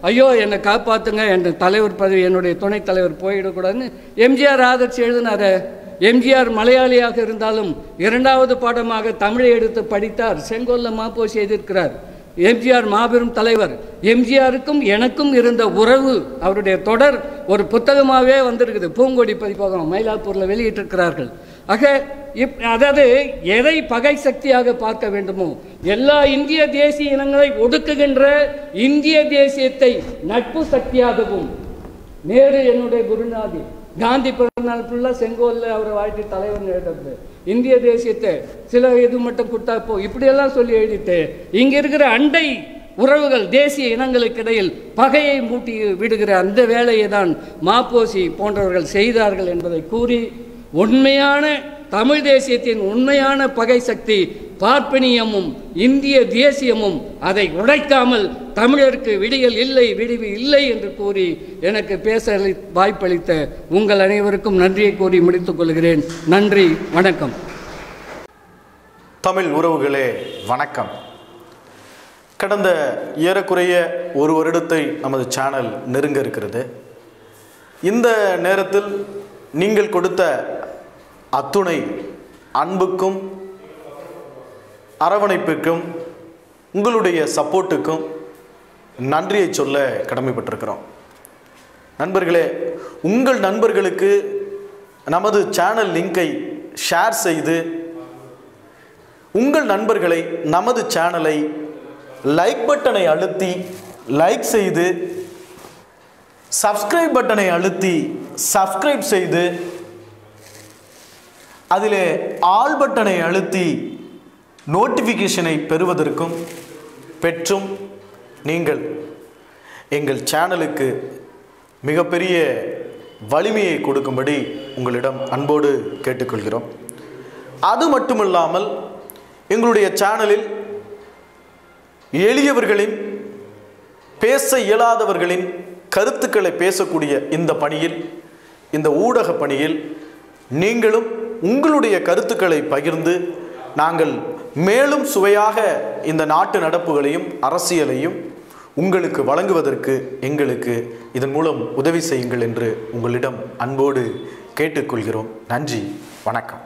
ஐயோ என்னை காப்பாற்றுங்க என் தலைவர் பதவி என்னுடைய துணைத் தலைவர் போயிடக்கூடாதுன்னு எம்ஜிஆர் ஆதரிச்சு எழுதினாரு. எம்ஜிஆர் மலையாளியாக இருந்தாலும் இரண்டாவது பாடமாக தமிழை எடுத்து படித்தார். செங்கோல்ல மாப்போசி எதிர்க்கிறார். எம்ஜிஆர் மாபெரும் தலைவர். எம்ஜிஆருக்கும் எனக்கும் இருந்த உறவு அவருடைய தொடர் ஒரு புத்தகமாகவே வந்திருக்குது. பூங்கொடி பதிப்பகம் மயிலாப்பூரில் வெளியிட்டிருக்கிறார்கள். ஆக இப் அதாவது எதை பகை சக்தியாக பார்க்க வேண்டுமோ எல்லா இந்திய தேசிய இனங்களை ஒடுக்குகின்ற இந்திய தேசியத்தை நட்பு சக்தியாகவும் நேரு என்னுடைய குருநாதி காந்தி பிறந்தநாள் ஃபுல்லாக செங்கோலில் அவரை வாழ்க்கை தலைவர் எழுதுறது இந்திய தேசியத்தை சில இது மட்டும் கொடுத்தா போ. இப்படியெல்லாம் சொல்லி எழுதிட்டு இங்கே இருக்கிற அண்டை உறவுகள் தேசிய இனங்களுக்கு இடையில் பகையை மூட்டி விடுகிற அந்த வேலையை தான் மாப்போசி போன்றவர்கள் செய்தார்கள் என்பதை கூறி உண்மையான தமிழ் தேசியத்தின் உண்மையான பகை சக்தி பார்ப்பனியமும் இந்திய தேசியமும் அதை உடைக்காமல் தமிழருக்கு விடியல் இல்லை விடிவு இல்லை என்று கூறி எனக்கு பேச அளி- வாய்ப்பளித்த உங்கள் அனைவருக்கும் நன்றியை கூறி முடித்துக் கொள்கிறேன். நன்றி வணக்கம். தமிழ் உறவுகளே வணக்கம். கடந்த ஏறக்குறைய ஒரு வருடத்தை நமது சேனல் நெருங்க இருக்கிறது. இந்த நேரத்தில் நீங்கள் கொடுத்த அத்துணை அன்புக்கும் அரவணைப்புக்கும் உங்களுடைய சப்போர்ட்டுக்கும் நன்றியை சொல்ல கடமைப்பட்டிருக்கிறோம். நண்பர்களே உங்கள் நண்பர்களுக்கு நமது சேனல் லிங்கை ஷேர் செய்து உங்கள் நண்பர்களை நமது சேனலை லைக் பட்டனை அழுத்தி லைக் செய்து சப்ஸ்கிரைப் பட்டனை அழுத்தி சப்ஸ்கிரைப் செய்து அதிலே ஆல் பட்டனை அழுத்தி நோட்டிஃபிகேஷனை பெறுவதற்கும் பெற்றும் நீங்கள் எங்கள் சேனலுக்கு மிகப்பெரிய வலிமையை கொடுக்கும்படி உங்களிடம் அன்போடு கேட்டுக்கொள்கிறோம். அது மட்டுமில்லாமல் எங்களுடைய சேனலில் எளியவர்களின் பேச இயலாதவர்களின் கருத்துக்களை பேசக்கூடிய இந்த பணியில் இந்த ஊடக பணியில் நீங்களும் உங்களுடைய கருத்துக்களை பகிர்ந்து நாங்கள் மேலும் சுவையாக இந்த நாட்டு நடப்புகளையும் அரசியலையும் உங்களுக்கு வழங்குவதற்கு எங்களுக்கு இதன் மூலம் உதவி செய்யுங்கள் என்று உங்களிடம் அன்போடு கேட்டுக்கொள்கிறோம். நன்றி. வணக்கம்.